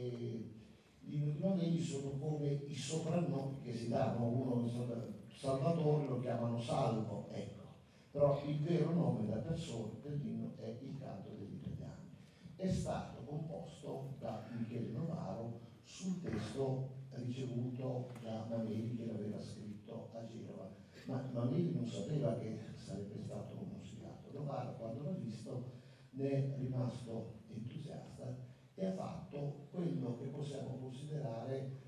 e l'inno di Mameli sono come i soprannomi che si danno, uno Salvatore lo chiamano Salvo, ecco, però il vero nome da persona dell'inno è il canto degli italiani. È stato composto da Michele Novaro sul testo ricevuto da Mameli che l'aveva scritto a Genova, ma Mameli non sapeva che sarebbe stato musicato. Novaro quando l'ha visto ne è rimasto ha fatto quello che possiamo considerare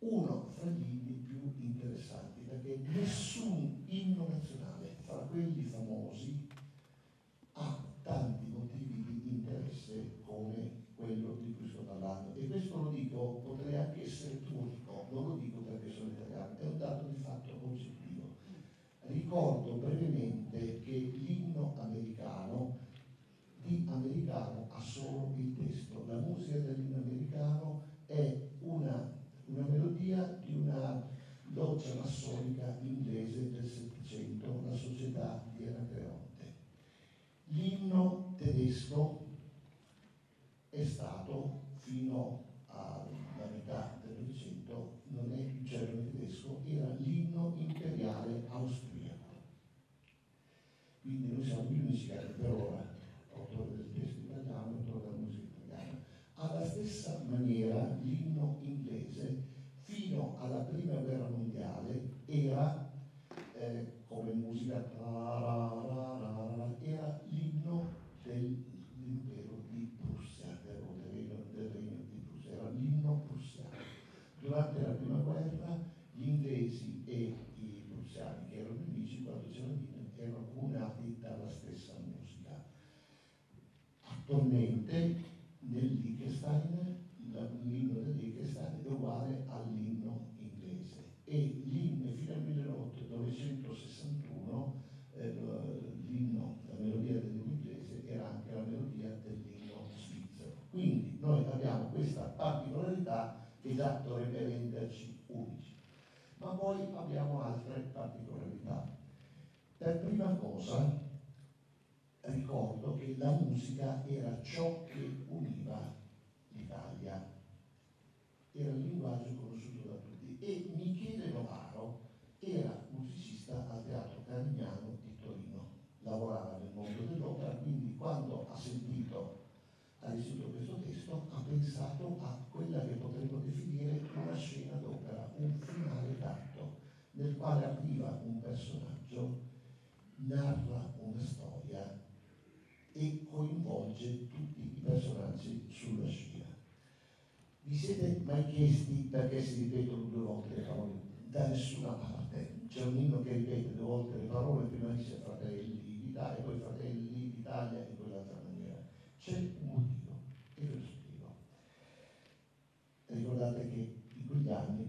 uno fra gli inni più interessanti, perché nessun inno nazionale fra quelli famosi ha tanti motivi di interesse come quello di cui sto parlando. E questo lo dico, potrei anche essere turco, non lo dico perché sono italiano, è un dato di fatto oggettivo. Ricordo brevemente che l'inno americano di americano ha solo il testo. La musica dell'inno americano è una, una melodia di una loggia massonica inglese del Settecento, la società di Anacreonte. L'inno tedesco è stato fino alla metà del Novecento, non è il cielo tedesco, era l'inno imperiale austriaco. Quindi noi siamo gli unici che per ora autore del testo italiano, autore della musica italiana. Alla stessa maniera l'inno inglese fino alla prima guerra mondiale era eh, come musica era l'inno dell'impero di Prussia, del regno, del regno di Prussia, era l'inno prussiano. Durante la prima guerra gli inglesi e i prussiani, che erano nemici, quando c'erano l'inno, erano comunati dalla stessa musica. Attualmente nel Liechtenstein l'inno del Liechtenstein è uguale all'inno inglese e l'inno fino al 1961 eh, l'inno, la melodia dell'inno inglese era anche la melodia dell'inno svizzero. Quindi noi abbiamo questa particolarità che già dovrebbe renderci unici. Ma poi abbiamo altre particolarità. Per prima cosa ricordo che la musica era ciò che univa l'Italia, era il linguaggio conosciuto da tutti. E Michele Novaro era musicista al Teatro Carignano di Torino, lavorava nel mondo dell'opera, quindi quando ha sentito, ha ricevuto questo testo, ha pensato a quella che potremmo definire una scena d'opera, un finale d'atto, nel quale arriva un personaggio, narra una storia e coinvolge tutti i personaggi sulla scia. Vi siete mai chiesti perché si ripetono due volte le parole? Da nessuna parte. C'è un inno che ripete due volte le parole, prima dice fratelli d'Italia, poi fratelli d'Italia in quell'altra maniera. C'è un motivo e lo spiego. Ricordate che in quegli anni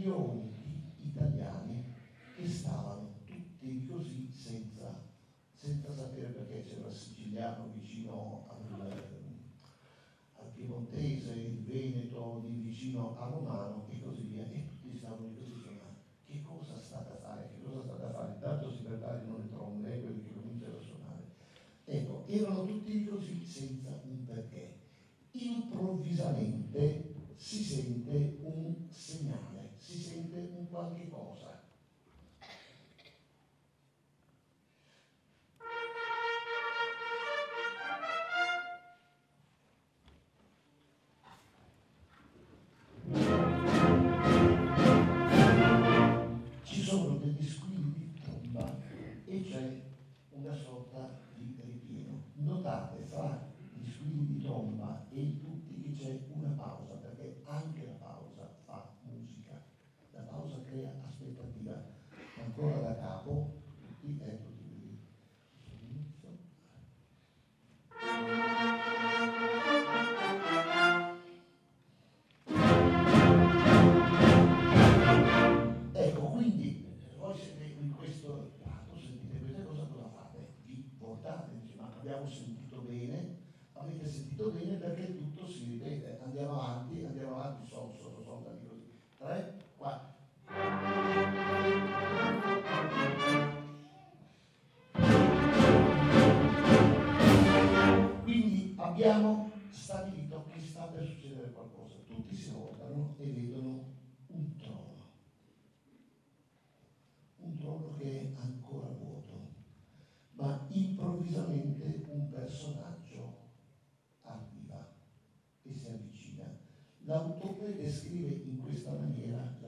milioni di italiani che stavano tutti così senza, senza sapere perché c'era il siciliano vicino al, al piemontese, il veneto, di vicino a romano e così via e tutti stavano così ma che cosa state a fare, che cosa state a fare, intanto si preparano le trombe e quelli che cominciano a suonare. Ecco, erano tutti così senza un perché. Improvvisamente si sente un segnale si sente un qualche cosa. L'autore descrive in questa maniera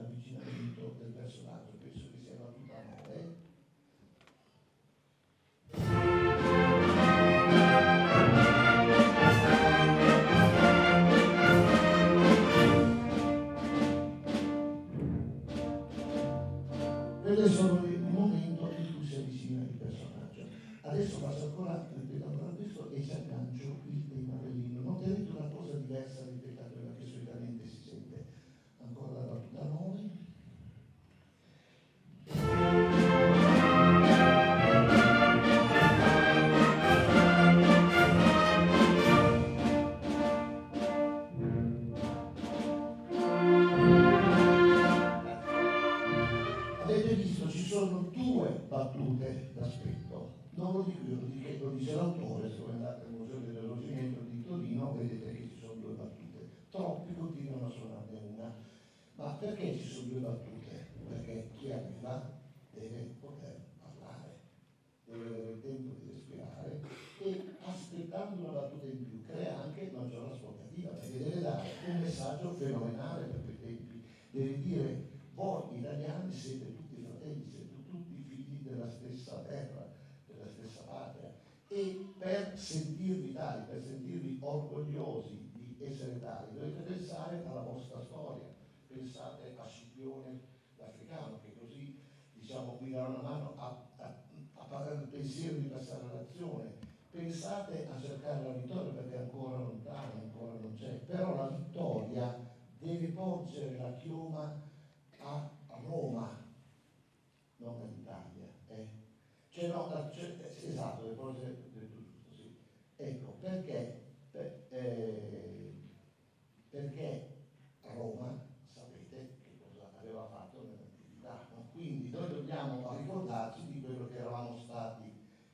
tali, dovete pensare alla vostra storia, pensate a Scipione l'africano che così diciamo vi darà una mano a, a, a parlare il pensiero di passare all'azione, pensate a cercare la vittoria perché è ancora lontana, ancora non c'è, però la vittoria deve porgere la chioma a Roma, non all'Italia. Eh? Cioè, no, la- cioè, esatto, le cose detto giusto, sì. Ecco, perché? Per- eh, perché Roma sapete che cosa aveva fatto nell'antichità, no? quindi noi dobbiamo ricordarci di quello che eravamo stati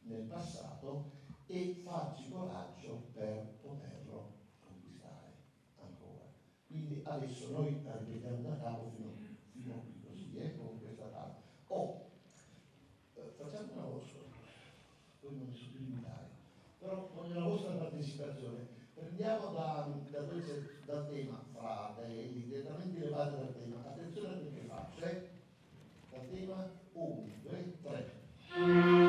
nel passato e farci coraggio per poterlo conquistare ancora. Quindi adesso noi ripetiamo da capo fino, fino a qui così, eh, con questa tavola. O eh, facciamo una vostra, poi non mi so più limitare, però voglio la vostra partecipazione. Prendiamo da, da dove c'è dal tema fratelli, direttamente levate dal tema. Attenzione a quel che faccio, eh? Dal tema 1, 2, 3.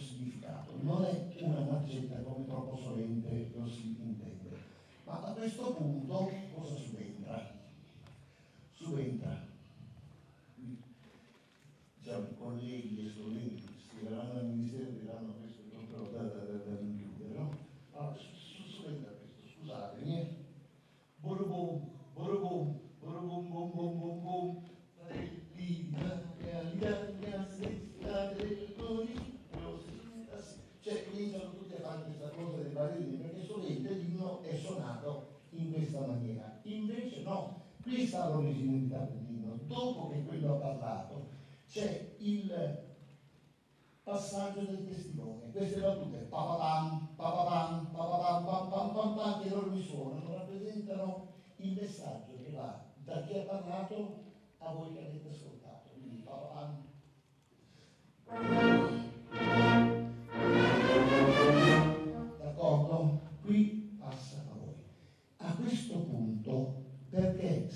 Significato, non è una maccetta come troppo solente lo si intende. Ma a questo punto cosa subentra? Subentra, diciamo, i colleghi e studenti scriveranno al Ministero diranno questo è proprio da, da, da, da rinchiudere, no? Allora, su, su, subentra questo, scusatemi, eh. Borobom, borobom, ballerini perché solamente l'inno è suonato in questa maniera. Invece no, qui sta l'originalità dell'inno. Dopo che quello ha parlato c'è il passaggio del testimone. Queste battute papapam, papapam, papapam, pam pam pam pam che loro mi suonano, rappresentano il messaggio che va da chi ha parlato a voi che avete ascoltato. Quindi papapam.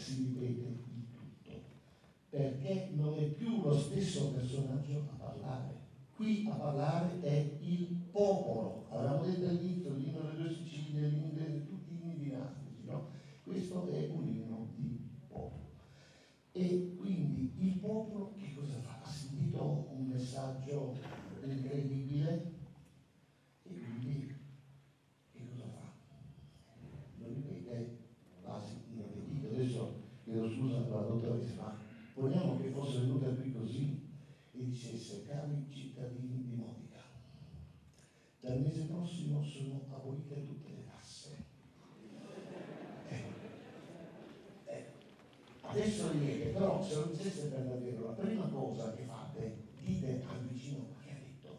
Si ripete il tutto? Perché non è più lo stesso personaggio a parlare. Qui a parlare è il popolo. Avevamo detto all'inizio l'inno delle due Sicilie, l'inno di tutti gli inni dinastici, no? Questo è un inno di popolo. E quindi il popolo che cosa fa? Ha sentito un messaggio incredibile e quindi che cosa fa? Lo ripete quasi inedito. Adesso chiedo scusa alla dottoressa, ma poniamo che fosse venuta qui così e dicesse, cari cittadini di Modica, dal mese prossimo sono abolite tutte le tasse. Eh, eh, Adesso ridete, però se lo dicesse per davvero, la prima cosa che fate, dite al vicino che ha detto.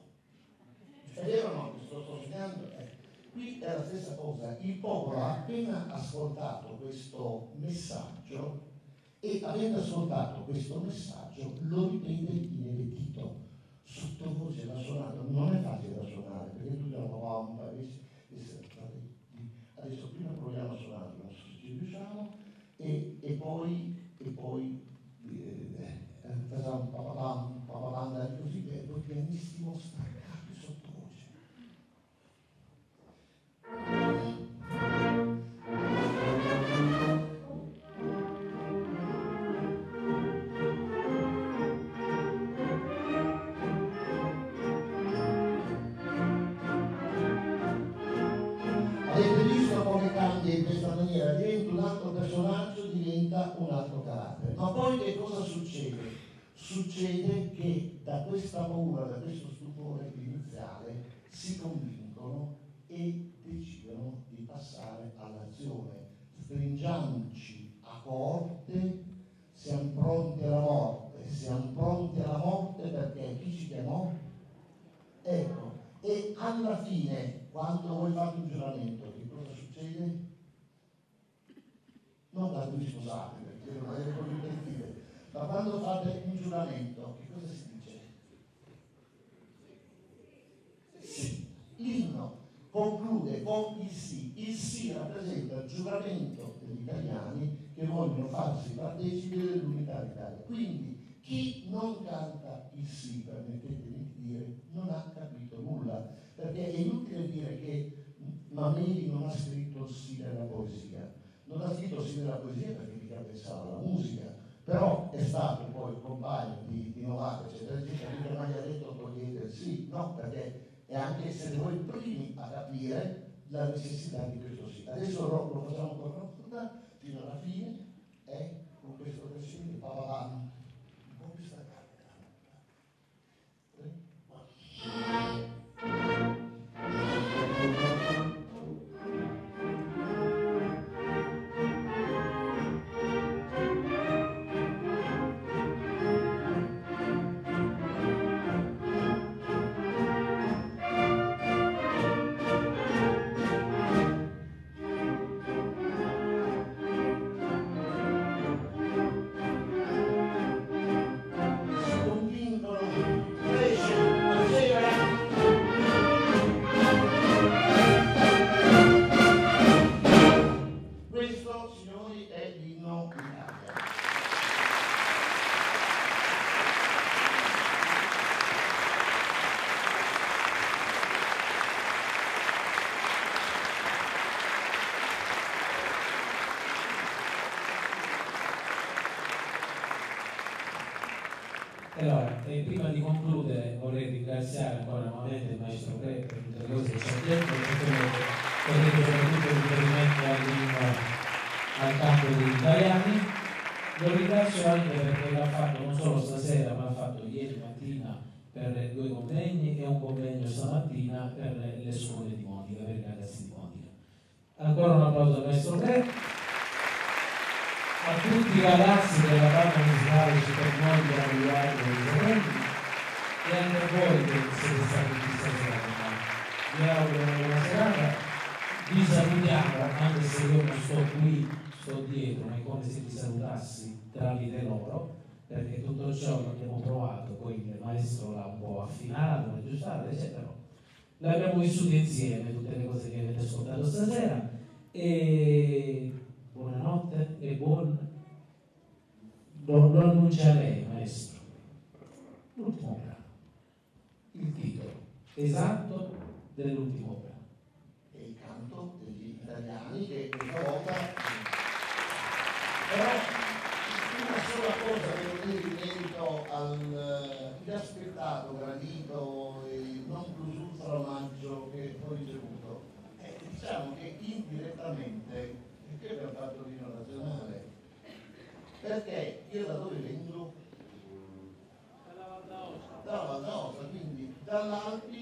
È vero o no? Sto sto spiegando? Eh, Qui è la stessa cosa, il popolo ha appena ascoltato questo messaggio e avendo ascoltato questo messaggio lo ripete sottovoce da suonato, non è facile da suonare perché tu devi un paese, adesso prima proviamo a suonarlo, non ci riusciamo, e, e poi, e poi eh, eh, facciamo un papapam, succede? Che da questa paura, da questo stupore iniziale si convincono e decidono di passare all'azione. Stringiamoci a corte, siamo pronti alla morte, siamo pronti alla morte perché chi ci chiamò? Ecco, e alla fine, quando voi fate un giuramento, che cosa succede? Non quando vi sposate, perché non è proprio dire, ma quando fate un giuramento, che cosa si dice? Sì, l'inno conclude con il sì. Il sì rappresenta il giuramento degli italiani che vogliono farsi partecipi dell'unità d'Italia. Quindi chi non canta il sì, permettetemi di dire, non ha capito nulla, perché è inutile dire che Mameli non ha scritto il sì della poesia, non ha scritto il sì della poesia perché mica pensava alla musica, però è stato poi il compagno di, di Novato, eccetera, eccetera, che non gli ha detto togliete sì, no, perché e anche essere voi i primi a capire la necessità di questo sì. Adesso lo, lo facciamo ancora fino alla fine e con questo crescendo va un po' più staccato. si stamattina per le scuole di Monica, per i ragazzi di Monica. Ancora un applauso al maestro Pre a tutti i ragazzi della banda musicale Super Mondo arrivati dai giovani e anche a voi che siete stati qui stasera. Vi auguro una buona serata, vi salutiamo anche se io non sto qui, sto dietro, ma è come se ti salutassi tramite loro, perché tutto ciò che abbiamo provato, poi il maestro l'ha un po' affinato, aggiustato, eccetera. L'abbiamo vissuto insieme, tutte le cose che avete ascoltato stasera. E buonanotte e buon lo, lo annuncia lei maestro. L'ultimo brano il titolo esatto dell'ultimo brano È il canto degli italiani che questa volta però una sola cosa che merito al inaspettato, gradito e non plus ultra omaggio che ho ricevuto è diciamo che indirettamente qui abbiamo fatto l'inno nazionale perché io da dove vengo? Dalla Val d'Aosta, quindi dall'Alpi